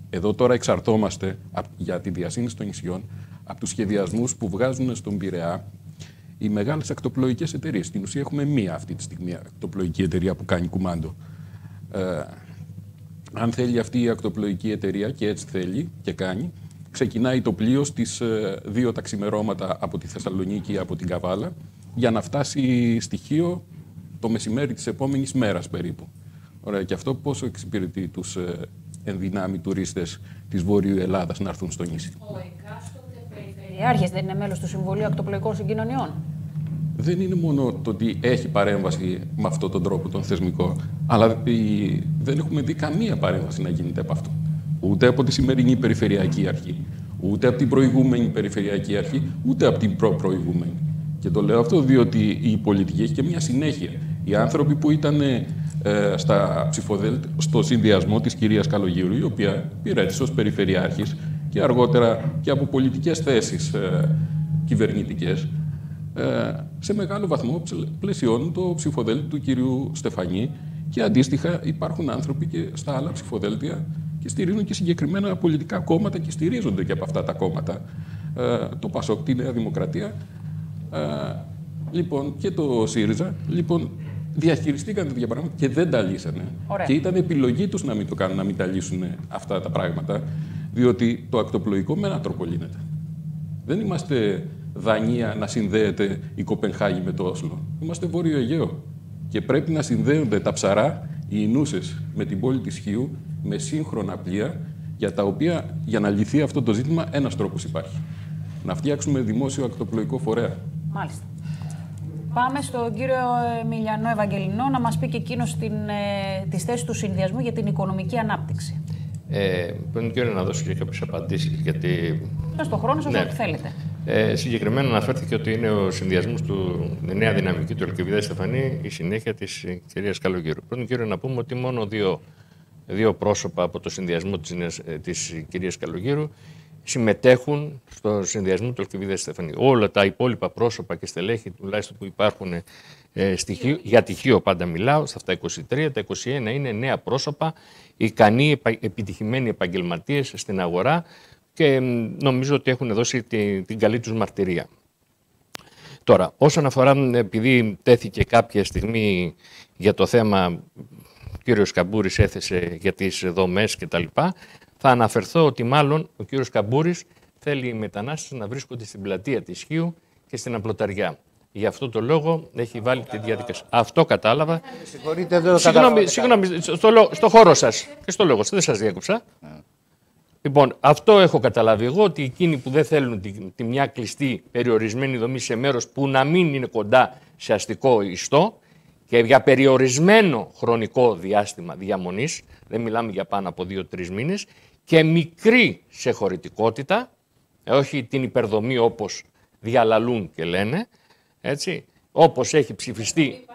Εδώ τώρα εξαρτώμαστε για τη διασύνδεση των νησιών από τους σχεδιασμούς που βγάζουν στον Πειραιά οι μεγάλες ακτοπλοϊκές εταιρείες. Στην ουσία έχουμε μία αυτή τη στιγμή ακτοπλοϊκή εταιρεία που κάνει κουμάντο. Ε, αν θέλει αυτή η ακτοπλοϊκή εταιρεία και έτσι θέλει και κάνει, ξεκινάει το πλοίο στις ε, δύο ταξιμερώματα από τη Θεσσαλονίκη ή από την Καβάλα για να φτάσει στοιχείο το μεσημέρι της επόμενης μέρας περίπου. Ωραία, και αυτό πόσο εξυπηρετεί τους ε, ενδυνάμει τουρίστες της Βόρειου Ελλάδας να έρθουν στο νησί; Ο εκάστοτε περιφερειάρχης δεν είναι μέλος του Συμβουλίου Ακτοπλοϊκών Συγκοινωνιών. Δεν είναι μόνο το ότι έχει παρέμβαση με αυτόν τον τρόπο τον θεσμικό, αλλά δεν έχουμε δει καμία παρέμβαση να γίνεται από αυτό ούτε από τη σημερινή Περιφερειακή Αρχή, ούτε από την προηγούμενη Περιφερειακή Αρχή, ούτε από την προ-προηγούμενη. Και το λέω αυτό διότι η πολιτική έχει και μια συνέχεια. Οι άνθρωποι που ήταν ε, στα ψηφοδέλτια, στο συνδυασμό της κυρίας Καλογύρου, η οποία πήρε ως Περιφερειάρχης και αργότερα και από πολιτικές θέσεις ε, κυβερνητικές, ε, σε μεγάλο βαθμό πλαισιώνουν το ψηφοδέλτιο του κυρίου Στεφανή και αντίστοιχα υπάρχουν άνθρωποι και στα άλλα ψηφοδέλτια και στηρίζουν και συγκεκριμένα πολιτικά κόμματα και στηρίζονται και από αυτά τα κόμματα. Ε, το ΠΑΣΟΚ, τη Νέα Δημοκρατία, ε, λοιπόν, και το ΣΥΡΙΖΑ. Λοιπόν, διαχειριστήκαν τέτοια πράγματα και δεν τα λύσανε. Και ήταν επιλογή τους να μην το κάνουν, να μην τα λύσουν αυτά τα πράγματα, διότι το ακτοπλοϊκό με έναν τρόπο λύνεται. Δεν είμαστε Δανία να συνδέεται η Κοπενχάγη με το Όσλο. Είμαστε Βόρειο Αιγαίο. Και πρέπει να συνδέονται τα ψαρά οι Ινούσες με την πόλη της Χίου με σύγχρονα πλοία για τα οποία για να λυθεί αυτό το ζήτημα ένας τρόπος υπάρχει. Να φτιάξουμε δημόσιο ακτοπλοϊκό φορέα. Μάλιστα. Πάμε στον κύριο Μιλιανό Ευαγγελινό να μας πει και εκείνος την, ε, τις θέσεις του συνδυασμού για την οικονομική ανάπτυξη. Ε, Πρέπει κύριο να δώσω και κάποιες απαντήσεις. Γιατί... Είναι στον χρόνο σας, Ναι. ό,τι θέλετε. Ε, συγκεκριμένα αναφέρθηκε ότι είναι ο συνδυασμός του, η νέα δυναμική του Ελκυβιδά Στεφανή, η συνέχεια της κυρίας Καλογύρου. Πρώτον, κύριο, να πούμε ότι μόνο δύο, δύο πρόσωπα από το συνδυασμό της της κυρίας Καλογύρου συμμετέχουν στο συνδυασμό του Ελκυβιδά Στεφανή. Όλα τα υπόλοιπα πρόσωπα και στελέχη, τουλάχιστον που υπάρχουν ε, στοιχείο, για τυχείο πάντα μιλάω, στα αυτά 23, τα 21 είναι νέα πρόσωπα, ικανοί, επα- επιτυχημένοι επαγγελματίες στην αγορά και μ, νομίζω ότι έχουν δώσει τη- την καλή τους μαρτυρία. Τώρα, όσον αφορά, μ, επειδή τέθηκε κάποια στιγμή για το θέμα, ο κύριος Καμπούρης έθεσε για τις δομές και τα λοιπά, θα αναφερθώ ότι μάλλον ο κύριος Καμπούρης θέλει οι μετανάστες να βρίσκονται στην πλατεία της Χίου και στην Απλοταριά. Γι' αυτό το λόγο έχει βάλει τη διαδικασία. Αυτό κατάλαβα. Συγχωρείτε, δεν το Συγγνώμη, συγγνώμη στο, λό- στο χώρο σας και στο λόγο σας, δεν σας διέκοψα. Λοιπόν, αυτό έχω καταλάβει εγώ ότι εκείνοι που δεν θέλουν τη, τη μια κλειστή περιορισμένη δομή σε μέρος που να μην είναι κοντά σε αστικό ιστό και για περιορισμένο χρονικό διάστημα διαμονής, δεν μιλάμε για πάνω από δύο-τρεις μήνες, και μικρή σε χωρητικότητα, ε, όχι την υπερδομή όπως διαλαλούν και λένε, έτσι, όπως έχει ψηφιστεί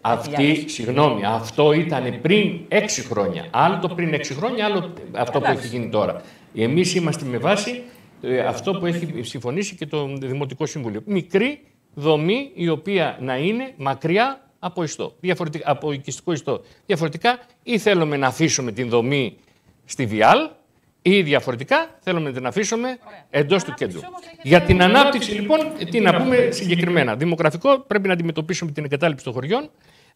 αυτή, συγγνώμη, αυτό ήταν πριν έξι χρόνια. Άλλο το πριν έξι χρόνια, άλλο αυτό που έχει γίνει τώρα. Εμείς είμαστε με βάση ε, αυτό που έχει συμφωνήσει και το Δημοτικό Συμβούλιο. Μικρή δομή η οποία να είναι μακριά από ιστό, διαφορετικά, από οικιστικό ιστό. Διαφορετικά ή θέλουμε να αφήσουμε την δομή στη Βιάλ ή διαφορετικά θέλουμε να την αφήσουμε εντός του κέντρου. Για την ανάπτυξη, λοιπόν, τι να πούμε συγκεκριμένα. Δημογραφικό πρέπει να αντιμετωπίσουμε την εγκατάλειψη των χωριών.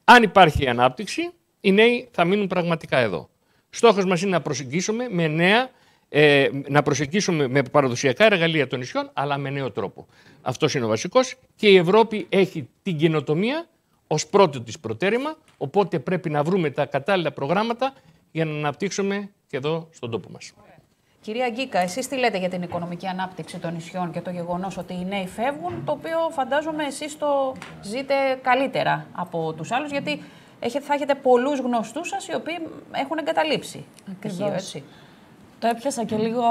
Αν υπάρχει ανάπτυξη, οι νέοι θα μείνουν πραγματικά εδώ. Στόχος μας είναι να προσεγγίσουμε με νέα, ε, να προσεγγίσουμε με παραδοσιακά εργαλεία των νησιών, αλλά με νέο τρόπο. Αυτός είναι ο βασικός και η Ευρώπη έχει την καινοτομία ως πρώτο της προτέρημα, οπότε πρέπει να βρούμε τα κατάλληλα προγράμματα για να αναπτύξουμε και εδώ στον τόπο μας. Κυρία Γκίκα, εσείς τι λέτε για την οικονομική ανάπτυξη των νησιών και το γεγονός ότι οι νέοι φεύγουν, το οποίο φαντάζομαι εσείς το ζείτε καλύτερα από τους άλλους, γιατί έχετε, θα έχετε πολλούς γνωστούς σας οι οποίοι έχουν εγκαταλείψει. Ακριβώς. Χίο, έτσι. Το έπιασα και λίγο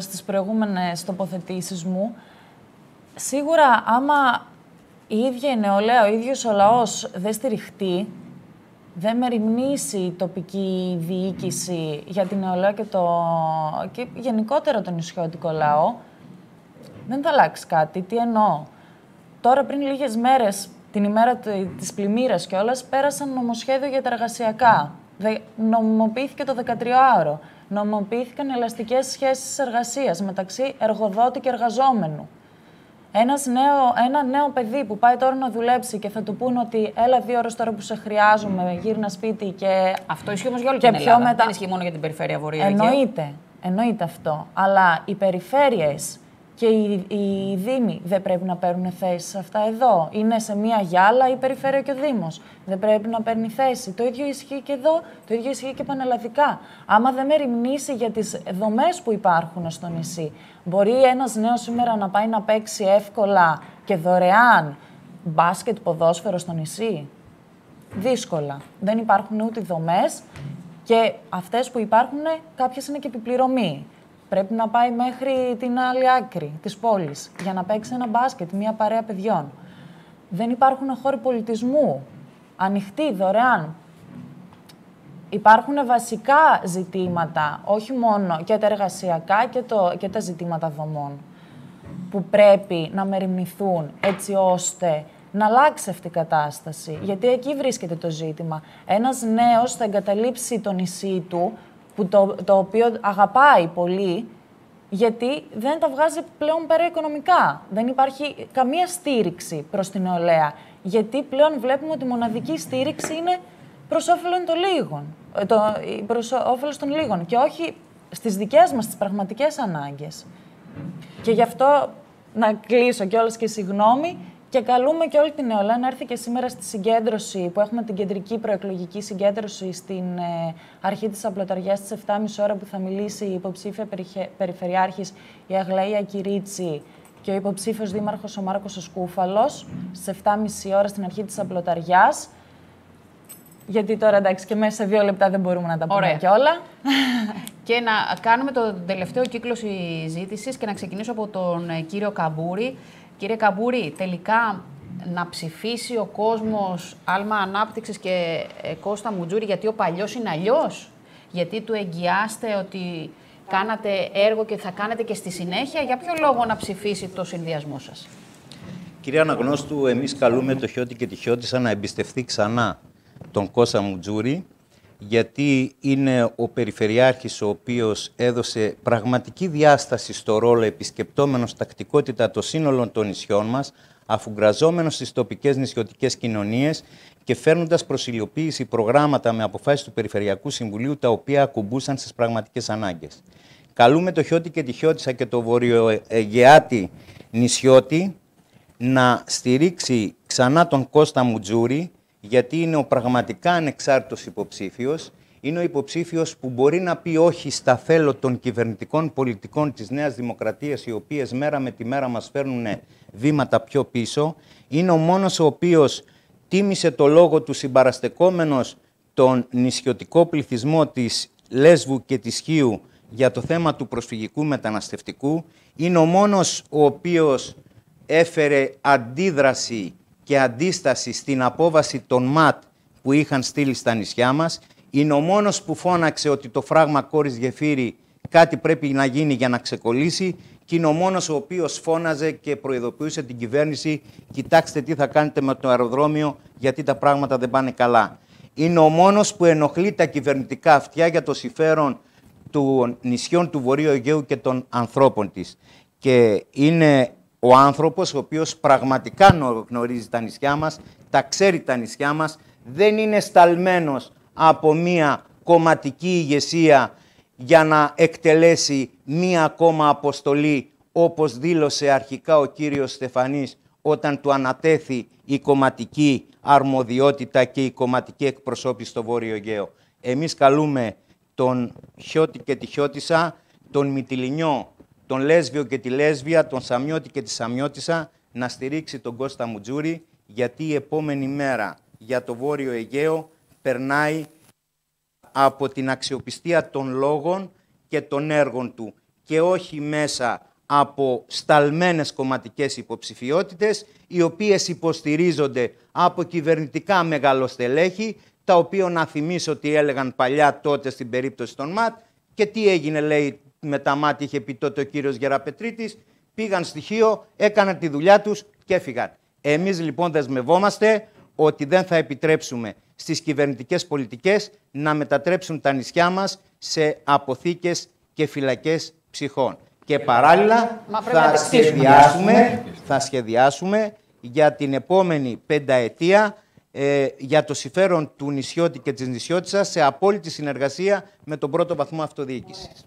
στις προηγούμενες τοποθετήσεις μου. Σίγουρα, άμα η ίδια η νεολαία, ο ίδιος ο λαός δεν στηριχτεί, δεν μεριμνήσει η τοπική διοίκηση για την νεολαία και, το... και γενικότερα τον νησιώτικο λαό, δεν θα αλλάξει κάτι. Τι εννοώ; Τώρα πριν λίγες μέρες, την ημέρα τη- της πλημμύρας κιόλας, πέρασαν νομοσχέδιο για τα εργασιακά. Δε, νομιμοποιήθηκε το 13ωρο. Νομιμοποιήθηκαν ελαστικές σχέσεις εργασίας μεταξύ εργοδότη και εργαζόμενου. Ένας νέο, ένα νέο παιδί που πάει τώρα να δουλέψει και θα του πούν ότι έλα δύο ώρες τώρα που σε χρειάζομαι, γύρνα σπίτι και Αυτό ισχύει όμως για όλη Και την πιο Ελλάδα. μετά- Δεν ισχύει μόνο για την περιφέρεια Βορείου. Αιγαίου. Εννοείται. Εννοείται αυτό. Αλλά οι περιφέρειες και οι, οι δήμοι δεν πρέπει να παίρνουν θέση σε αυτά εδώ. Είναι σε μία γυάλα η περιφέρεια και ο Δήμος. Δεν πρέπει να παίρνει θέση. Το ίδιο ισχύει και εδώ, το ίδιο ισχύει και πανελλαδικά. Άμα δεν μεριμνήσει για τις δομές που υπάρχουν στο νησί, μπορεί ένας νέος σήμερα να πάει να παίξει εύκολα και δωρεάν μπάσκετ ποδόσφαιρο στο νησί; Δύσκολα. Δεν υπάρχουν ούτε δομές και αυτές που υπάρχουν, κάποιες είναι και επιπληρωμή. Πρέπει να πάει μέχρι την άλλη άκρη της πόλης για να παίξει ένα μπάσκετ, μια παρέα παιδιών. Δεν υπάρχουν χώροι πολιτισμού, ανοιχτοί, δωρεάν. Υπάρχουν βασικά ζητήματα, όχι μόνο και τα εργασιακά και, το, και τα ζητήματα δομών, που πρέπει να μεριμνηθούν έτσι ώστε να αλλάξει αυτή η κατάσταση. Γιατί εκεί βρίσκεται το ζήτημα. Ένας νέος θα εγκαταλείψει το νησί του, που το, το οποίο αγαπάει πολύ, γιατί δεν τα βγάζει πλέον πέρα οικονομικά. Δεν υπάρχει καμία στήριξη προς την νεολαία. Γιατί πλέον βλέπουμε ότι η μοναδική στήριξη είναι προς όφελον των λίγων. Ε, Το, η- προς όφελος των λίγων και όχι στις δικές μας τις πραγματικές ανάγκες. Και γι' αυτό να κλείσω κιόλας και συγγνώμη, Και καλούμε και όλη την νεολαία να έρθει και σήμερα στη συγκέντρωση που έχουμε την κεντρική προεκλογική συγκέντρωση στην ε, αρχή της Απλοταριάς στις 7.30 ώρα που θα μιλήσει η υποψήφια περιφερειάρχης η Αγλαία Κυρίτσι και ο υποψήφιος δήμαρχος ο Μάρκος Σκούφαλος στις 7.30 ώρα στην αρχή της Απλοταριάς. Γιατί τώρα εντάξει και μέσα σε δύο λεπτά δεν μπορούμε να τα πούμε Ωραία. όλα. (laughs) Και να κάνουμε το τελευταίο κύκλο συζήτησης και να ξεκινήσω από τον ε, κύριο Καμπούρη. Κύριε Καμπούρη, τελικά να ψηφίσει ο κόσμος άλμα ανάπτυξης και ε, Κώστα Μουτζούρη γιατί ο παλιός είναι αλλιώς; Γιατί του εγγυάστε ότι κάνατε έργο και θα κάνετε και στη συνέχεια; Για ποιο λόγο να ψηφίσει το συνδυασμό σας; Κυρία Αναγνώστου, εμείς καλούμε το Χιώτη και τη Χιώτησα να εμπιστευτεί ξανά τον Κώστα Μουτζούρη γιατί είναι ο Περιφερειάρχης ο οποίος έδωσε πραγματική διάσταση στο ρόλο επισκεπτόμενος τακτικότητα το σύνολο των νησιών μας, αφουγκραζόμενος στις τοπικές νησιωτικές κοινωνίες και φέρνοντας προσιλιοποίηση προγράμματα με αποφάσεις του Περιφερειακού Συμβουλίου τα οποία ακουμπούσαν στις πραγματικές ανάγκες. Καλούμε το Χιώτη και τη Χιώτησα και το Βορειοαιγαιάτη νησιώτη να στηρίξει ξανά τον Κώστα Μουτζούρη γιατί είναι ο πραγματικά ανεξάρτητος υποψήφιος, είναι ο υποψήφιος που μπορεί να πει όχι στα θέλω των κυβερνητικών πολιτικών της Νέας Δημοκρατίας, οι οποίες μέρα με τη μέρα μας φέρνουν βήματα πιο πίσω, είναι ο μόνος ο οποίος τίμησε το λόγο του συμπαραστεκόμενος τον νησιωτικό πληθυσμό της Λέσβου και της Χίου για το θέμα του προσφυγικού μεταναστευτικού, είναι ο μόνος ο οποίος έφερε αντίδραση και αντίσταση στην απόβαση των ΜΑΤ που είχαν στείλει στα νησιά μας. Είναι ο μόνος που φώναξε ότι το φράγμα κόρης γεφύρι κάτι πρέπει να γίνει για να ξεκολλήσει και είναι ο μόνος ο οποίος φώναζε και προειδοποιούσε την κυβέρνηση κοιτάξτε τι θα κάνετε με το αεροδρόμιο γιατί τα πράγματα δεν πάνε καλά. Είναι ο μόνος που ενοχλεί τα κυβερνητικά αυτιά για το συμφέρον των νησιών του Βορείου Αιγαίου και των ανθρώπων της. Και είναι ο άνθρωπος ο οποίος πραγματικά γνωρίζει τα νησιά μας, τα ξέρει τα νησιά μας, δεν είναι σταλμένος από μία κομματική ηγεσία για να εκτελέσει μία ακόμα αποστολή όπως δήλωσε αρχικά ο κύριος Στεφανής όταν του ανατέθη η κομματική αρμοδιότητα και η κομματική εκπροσώπηση στο Βόρειο Αιγαίο. Εμείς καλούμε τον Χιώτη και τη Χιώτισσα, τον Μητυλινιό τον Λέσβιο και τη Λέσβια, τον Σαμιώτη και τη Σαμιώτισσα να στηρίξει τον Κώστα Μουτζούρη γιατί η επόμενη μέρα για το Βόρειο Αιγαίο περνάει από την αξιοπιστία των λόγων και των έργων του και όχι μέσα από σταλμένες κομματικές υποψηφιότητες οι οποίες υποστηρίζονται από κυβερνητικά μεγαλοστελέχη τα οποία να θυμίσω ότι έλεγαν παλιά τότε στην περίπτωση των ΜΑΤ και τι έγινε λέει με τα μάτια είχε πει τότε ο κύριος Γεραπετρίτης, πήγαν στοιχείο, έκαναν τη δουλειά τους και έφυγαν. Εμείς λοιπόν δεσμευόμαστε ότι δεν θα επιτρέψουμε στις κυβερνητικές πολιτικές να μετατρέψουν τα νησιά μας σε αποθήκες και φυλακές ψυχών. Και παράλληλα θα σχεδιάσουμε, θα σχεδιάσουμε για την επόμενη πενταετία ε, για το συμφέρον του νησιώτη και της νησιώτισσας σε απόλυτη συνεργασία με τον πρώτο βαθμό αυτοδιοίκησης.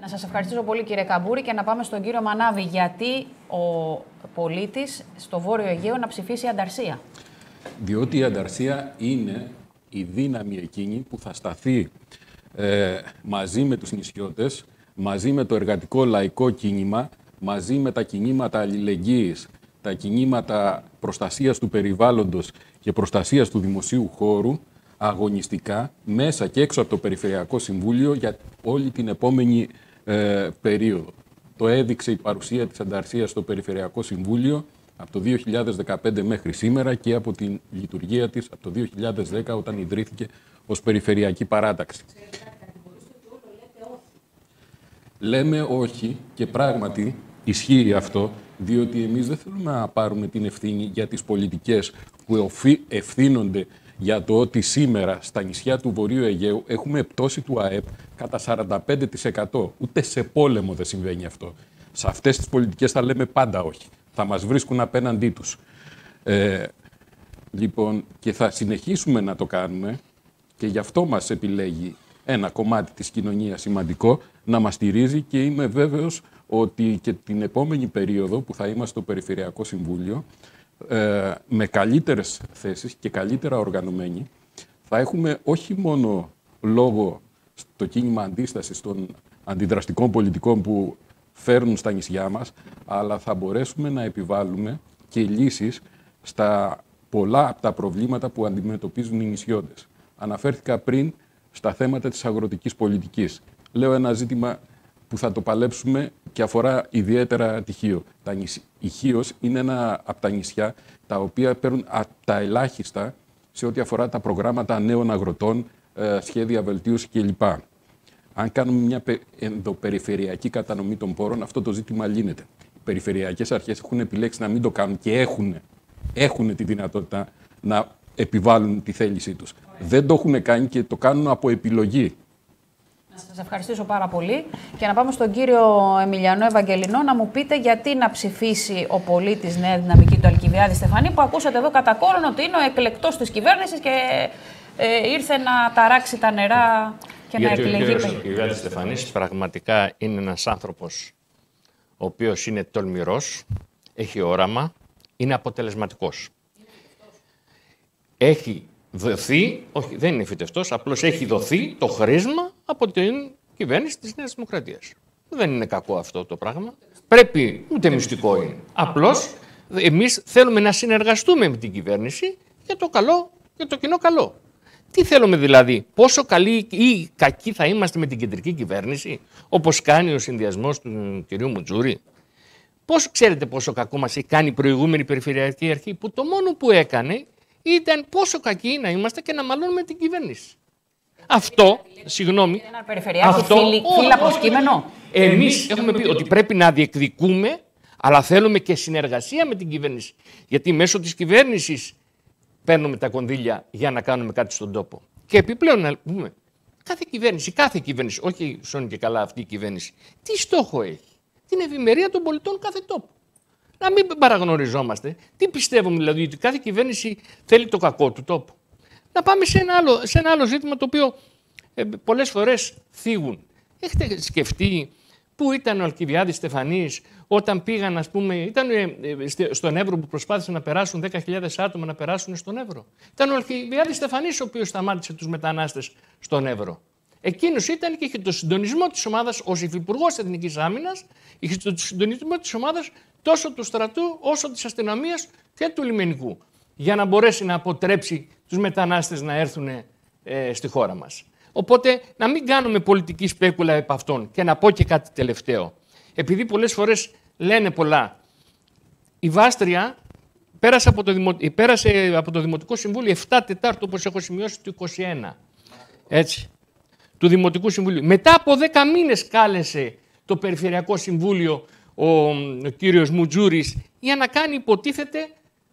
Να σας ευχαριστήσω πολύ κύριε Καμπούρη και να πάμε στον κύριο Μανάβη. Γιατί ο πολίτης στο Βόρειο Αιγαίο να ψηφίσει ανταρσία. Διότι η ανταρσία είναι η δύναμη εκείνη που θα σταθεί ε, μαζί με τους νησιώτες, μαζί με το εργατικό λαϊκό κίνημα, μαζί με τα κινήματα αλληλεγγύης, τα κινήματα προστασίας του περιβάλλοντος και προστασίας του δημοσίου χώρου, αγωνιστικά, μέσα και έξω από το Περιφερειακό Συμβούλιο για όλη την επόμενη ε, περίοδο. Το έδειξε η παρουσία της ανταρσίας στο Περιφερειακό Συμβούλιο από το 2015 μέχρι σήμερα και από την λειτουργία της από το 2010 όταν ιδρύθηκε ως Περιφερειακή Παράταξη. Λέμε όχι και πράγματι ισχύει αυτό, διότι εμείς δεν θέλουμε να πάρουμε την ευθύνη για τις πολιτικές που ευθύνονται για το ότι σήμερα στα νησιά του Βορείου Αιγαίου έχουμε πτώση του ΑΕΠ κατά 45%. Ούτε σε πόλεμο δεν συμβαίνει αυτό. Σε αυτές τις πολιτικές θα λέμε πάντα όχι. Θα μας βρίσκουν απέναντί τους. Ε, λοιπόν, και θα συνεχίσουμε να το κάνουμε και γι' αυτό μας επιλέγει ένα κομμάτι της κοινωνίας σημαντικό να μας στηρίζει και είμαι βέβαιος ότι και την επόμενη περίοδο που θα είμαστε στο Περιφερειακό Συμβούλιο ε, με καλύτερες θέσεις και καλύτερα οργανωμένοι, θα έχουμε όχι μόνο λόγω στο κίνημα αντίστασης των αντιδραστικών πολιτικών που φέρνουν στα νησιά μας, αλλά θα μπορέσουμε να επιβάλλουμε και λύσεις στα πολλά από τα προβλήματα που αντιμετωπίζουν οι νησιώτες. Αναφέρθηκα πριν στα θέματα της αγροτικής πολιτικής. Λέω ένα ζήτημα που θα το παλέψουμε και αφορά ιδιαίτερα τη Χίο. Τα Η Χίος είναι ένα από τα νησιά τα οποία παίρνουν τα ελάχιστα σε ό,τι αφορά τα προγράμματα νέων αγροτών, ε, σχέδια βελτίωσης κλπ. Αν κάνουμε μια ενδοπεριφερειακή κατανομή των πόρων, αυτό το ζήτημα λύνεται. Οι περιφερειακές αρχές έχουν επιλέξει να μην το κάνουν και έχουν, έχουν τη δυνατότητα να επιβάλλουν τη θέλησή τους. Δεν το έχουν κάνει και το κάνουν από επιλογή. Να σας ευχαριστήσω πάρα πολύ και να πάμε στον κύριο Εμιλιανό Ευαγγελινό να μου πείτε γιατί να ψηφίσει ο πολίτης Νέα Δυναμική του Αλκιβιάδη Στεφανή που ακούσατε εδώ κατά κόρον ότι είναι ο εκλεκτός της κυβέρνησης και ε, ήρθε να ταράξει τα νερά και γιατί να εκλεγεί. Γιατί ο Αλκιβιάδης Στεφανής πραγματικά είναι ένας άνθρωπος ο οποίος είναι τολμηρός, έχει όραμα, είναι αποτελεσματικός. Έχει δοθεί, όχι δεν είναι φυτευτός, απλώς έχει δοθεί το χρήσμα από την κυβέρνηση της Νέας Δημοκρατίας. Δεν είναι κακό αυτό το πράγμα. Πρέπει, ούτε μυστικό είναι. Απλώς εμείς θέλουμε να συνεργαστούμε με την κυβέρνηση για το καλό, για το κοινό καλό. Τι θέλουμε δηλαδή, πόσο καλοί ή κακοί θα είμαστε με την κεντρική κυβέρνηση, όπως κάνει ο συνδυασμός του κυρίου Μουτζούρη. Πώς ξέρετε πόσο κακό μας έχει κάνει η προηγούμενη περιφερειακή αρχή, που το μόνο που έκανε ήταν πόσο κακοί να είμαστε και να μαλώνουμε την κυβέρνηση. Αυτό, συγγνώμη. Ένα περιφερειακό φύλλα κείμενο. Εμείς έχουμε πει ότι πρέπει να διεκδικούμε, αλλά θέλουμε και συνεργασία με την κυβέρνηση. Γιατί μέσω της κυβέρνησης παίρνουμε τα κονδύλια για να κάνουμε κάτι στον τόπο. Και επιπλέον να πούμε, κάθε κυβέρνηση, κάθε κυβέρνηση, όχι σώνει και καλά αυτή η κυβέρνηση, τι στόχο έχει; Την ευημερία των πολιτών κάθε τόπο να μην παραγνωριζόμαστε. Τι πιστεύουμε δηλαδή, ότι κάθε κυβέρνηση θέλει το κακό του τόπου. Να πάμε σε ένα άλλο, σε ένα άλλο ζήτημα το οποίο ε, πολλές φορές θίγουν. Έχετε σκεφτεί πού ήταν ο Αλκιβιάδης Στεφανής όταν πήγαν, ας πούμε, ήταν ε, ε, στον Εύρο που προσπάθησαν να περάσουν 10.000 άτομα να περάσουν στον Εύρο. Ήταν ο Αλκιβιάδης Στεφανής ο οποίος σταμάτησε τους μετανάστες στον Εύρο. Εκείνος ήταν και είχε το συντονισμό της ομάδας ως υφυπουργός Εθνικής Άμυνας, είχε το συντονισμό της ομάδας τόσο του στρατού όσο της αστυνομίας και του λιμενικού. Για να μπορέσει να αποτρέψει τους μετανάστες να έρθουν ε, στη χώρα μας. Οπότε να μην κάνουμε πολιτική σπέκουλα επ' αυτών. Και να πω και κάτι τελευταίο. Επειδή πολλές φορές λένε πολλά, η Βάστρια πέρασε από το, δημο... πέρασε από το Δημοτικό Συμβούλιο 7 Τετάρτου, όπως έχω σημειώσει, του 21. Έτσι του Δημοτικού Συμβουλίου. Μετά από 10 μήνες κάλεσε το Περιφερειακό Συμβούλιο ο, ο κύριος Μουτζούρης για να κάνει υποτίθεται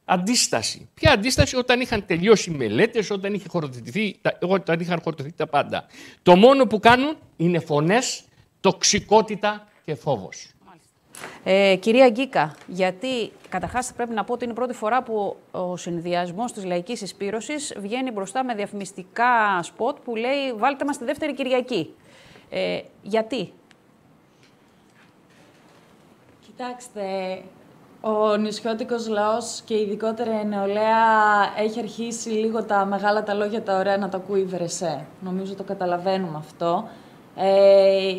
αντίσταση. Ποια αντίσταση; Όταν είχαν τελειώσει οι μελέτες, όταν, είχε όταν είχαν χορτωθεί τα πάντα. Το μόνο που κάνουν είναι φωνές, τοξικότητα και φόβος. Ε, κυρία Γκίκα, γιατί καταρχάς πρέπει να πω ότι είναι η πρώτη φορά που ο συνδυασμός της λαϊκής εισπήρωση βγαίνει μπροστά με διαφημιστικά σποτ που λέει Βάλτε μας τη δεύτερη Κυριακή. Ε, γιατί; Κοιτάξτε, ο νησιώτικος λαός και ειδικότερα η νεολαία έχει αρχίσει λίγο τα μεγάλα τα λόγια τα ωραία να τα ακούει η Βρεσέ. Νομίζω το καταλαβαίνουμε αυτό. Ε,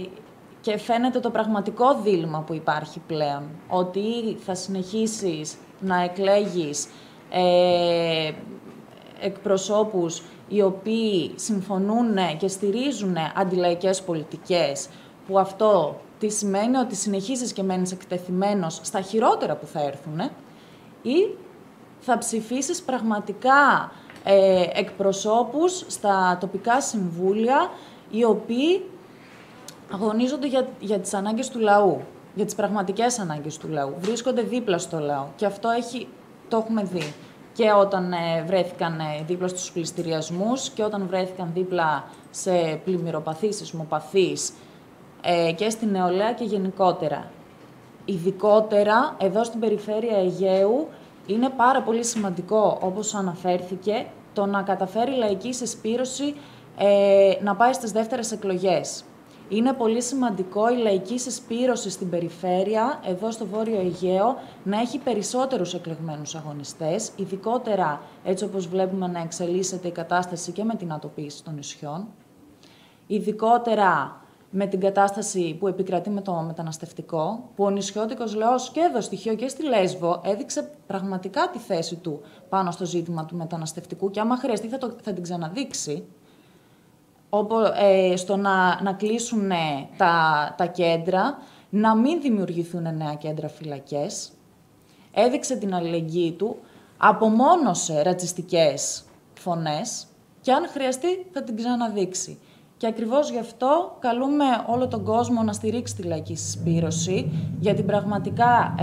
και φαίνεται το πραγματικό δίλημα που υπάρχει πλέον. Ότι θα συνεχίσεις να εκλέγεις ε, εκπροσώπους οι οποίοι συμφωνούν και στηρίζουν αντιλαϊκές πολιτικές, που αυτό τι σημαίνει ότι συνεχίζεις και μένεις εκτεθειμένος στα χειρότερα που θα έρθουν, ή θα ψηφίσεις πραγματικά ε, εκπροσώπους στα τοπικά συμβούλια, οι οποίοι αγωνίζονται για, για τις ανάγκες του λαού, για τις πραγματικές ανάγκες του λαού. Βρίσκονται δίπλα στο λαό και αυτό έχει, το έχουμε δει. Και όταν ε, βρέθηκαν ε, δίπλα στους πληστηριασμούς και όταν βρέθηκαν δίπλα σε πλημμυροπαθείς, σεισμοπαθείς ε, και στην νεολαία και γενικότερα. Ειδικότερα, εδώ στην περιφέρεια Αιγαίου, είναι πάρα πολύ σημαντικό, όπως αναφέρθηκε, το να καταφέρει η λαϊκή συσπήρωση ε, να πάει στις δεύτερες εκλογές Είναι πολύ σημαντικό η λαϊκή συσπήρωση στην περιφέρεια, εδώ στο Βόρειο Αιγαίο, να έχει περισσότερους εκλεγμένους αγωνιστές, ειδικότερα έτσι όπως βλέπουμε να εξελίσσεται η κατάσταση και με την ατοποίηση των νησιών. Ειδικότερα με την κατάσταση που επικρατεί με το μεταναστευτικό, που ο νησιώτικος λαός και εδώ στοιχείο και στη Λέσβο έδειξε πραγματικά τη θέση του πάνω στο ζήτημα του μεταναστευτικού και άμα χρειαστεί θα, το, θα την ξαναδείξει, όπως, ε, στο να, να κλείσουν τα, τα κέντρα, να μην δημιουργηθούν νέα κέντρα φυλακές. Έδειξε την αλληλεγγύη του, απομόνωσε ρατσιστικές φωνές και αν χρειαστεί θα την ξαναδείξει. Και ακριβώς γι' αυτό καλούμε όλο τον κόσμο να στηρίξει τη λαϊκή συσπήρωση για την πραγματικά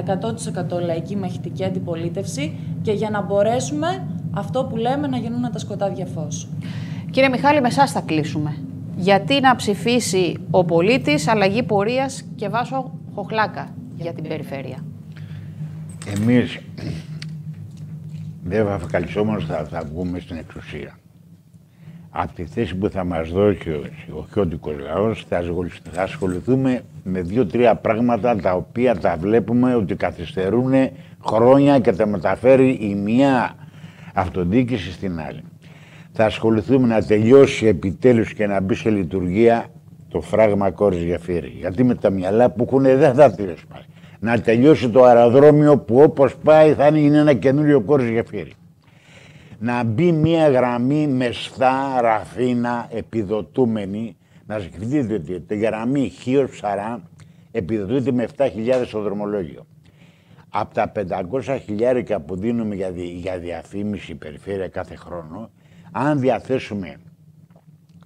100% λαϊκή μαχητική αντιπολίτευση και για να μπορέσουμε αυτό που λέμε να γίνουν τα σκοτάδια φως. Κύριε Μιχάλη, με εσάς θα κλείσουμε. Γιατί να ψηφίσει ο πολίτης αλλαγή πορείας και βάσο χοχλάκα για την περιφέρεια; Εμείς δεν θα θα, θα βγούμε στην εξουσία από τη θέση που θα μας δώσει ο χιώτικος λαός θα ασχοληθούμε με δύο-τρία πράγματα τα οποία τα βλέπουμε ότι καθυστερούν χρόνια και τα μεταφέρει η μία αυτοδιοίκηση στην άλλη. Θα ασχοληθούμε να τελειώσει επιτέλους και να μπει σε λειτουργία το φράγμα κόρης γεφύρι. Γιατί με τα μυαλά που έχουν δεν θα τελειώσει πάλι. Να τελειώσει το αεροδρόμιο που όπως πάει θα είναι ένα καινούριο κόρης γεφύρι να μπει μια γραμμή μεσθά, ραφίνα, επιδοτούμενη, να σκεφτείτε ότι τη γραμμή Χίος Ψαρά επιδοτείται με 7.000 στο δρομολόγιο. Από τα 500 χιλιάρικα που δίνουμε για, για διαφήμιση περιφέρεια κάθε χρόνο, αν διαθέσουμε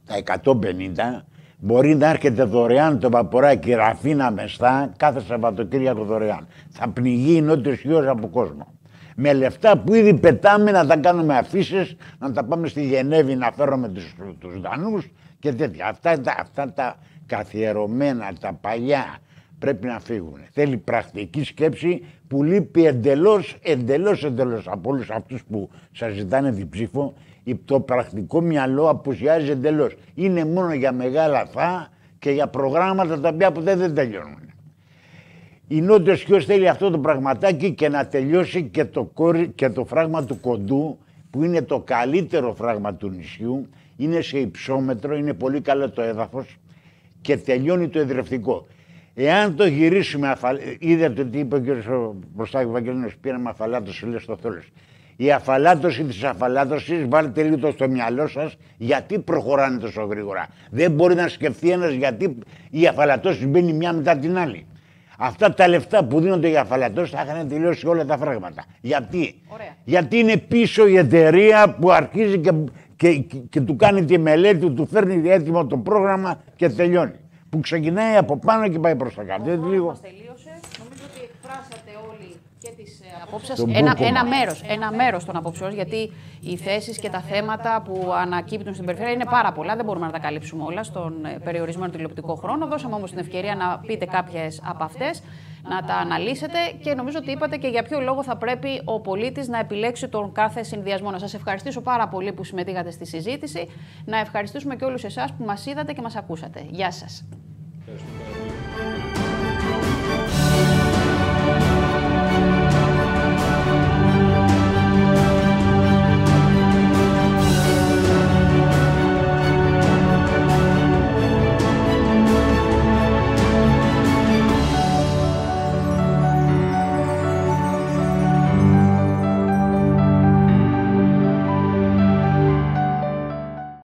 τα 150, μπορεί να έρχεται δωρεάν το βαποράκι ραφίνα μεσθά κάθε Σαββατοκύριακο δωρεάν. Θα πνιγεί η Νότιος Χίος από κόσμο με λεφτά που ήδη πετάμε να τα κάνουμε αφήσεις, να τα πάμε στη Γενέβη να φέρουμε τους, τους Δανούς και τέτοια. Αυτά, τα, αυτά τα καθιερωμένα, τα παλιά πρέπει να φύγουν. Θέλει πρακτική σκέψη που λείπει εντελώς, εντελώς, εντελώς από όλους αυτούς που σας ζητάνε διψήφο. Το πρακτικό μυαλό απουσιάζει εντελώς. Είναι μόνο για μεγάλα φά και για προγράμματα τα οποία ποτέ δεν τελειώνουν. Η Νότιος Χιός θέλει αυτό το πραγματάκι και να τελειώσει και το, κόρη, και το φράγμα του κοντού που είναι το καλύτερο φράγμα του νησιού. Είναι σε υψόμετρο, είναι πολύ καλό το έδαφος και τελειώνει το εδρευτικό. Εάν το γυρίσουμε, αφα... είδατε τι είπε ο κ. Προστάκη Βαγγελίνος, πήραμε αφαλάτωση, λέει στο θέλος. Η αφαλάτωση της αφαλάτωσης, βάλτε λίγο το στο μυαλό σας, γιατί προχωράνε τόσο γρήγορα. Δεν μπορεί να σκεφτεί ένας γιατί η αφαλατώση μπαίνει μια μετά την άλλη. Αυτά τα λεφτά που δίνονται για φαλατός θα είχαν τελειώσει όλα τα φράγματα. Γιατί; Γιατί είναι πίσω η εταιρεία που αρχίζει και, και, και, του κάνει τη μελέτη, του φέρνει έτοιμο το πρόγραμμα και τελειώνει. Που ξεκινάει από πάνω και πάει προς τα κάτω. Ο λίγο. Μας τελείωσε. Νομίζω ότι εκφράσατε όλοι και τις ε, απόψεις ένα, ένα, μέρος, ένα μέρος των απόψεων, γιατί οι θέσεις και τα θέματα που ανακύπτουν στην περιφέρεια είναι πάρα πολλά. Δεν μπορούμε να τα καλύψουμε όλα στον ε, περιορισμένο τηλεοπτικό χρόνο. Δώσαμε όμως την ευκαιρία να πείτε κάποιες από αυτές, να τα αναλύσετε και νομίζω ότι είπατε και για ποιο λόγο θα πρέπει ο πολίτης να επιλέξει τον κάθε συνδυασμό. Να σας ευχαριστήσω πάρα πολύ που συμμετείχατε στη συζήτηση. Να ευχαριστήσουμε και όλους εσάς που μας είδατε και μας ακούσατε. Γεια σας.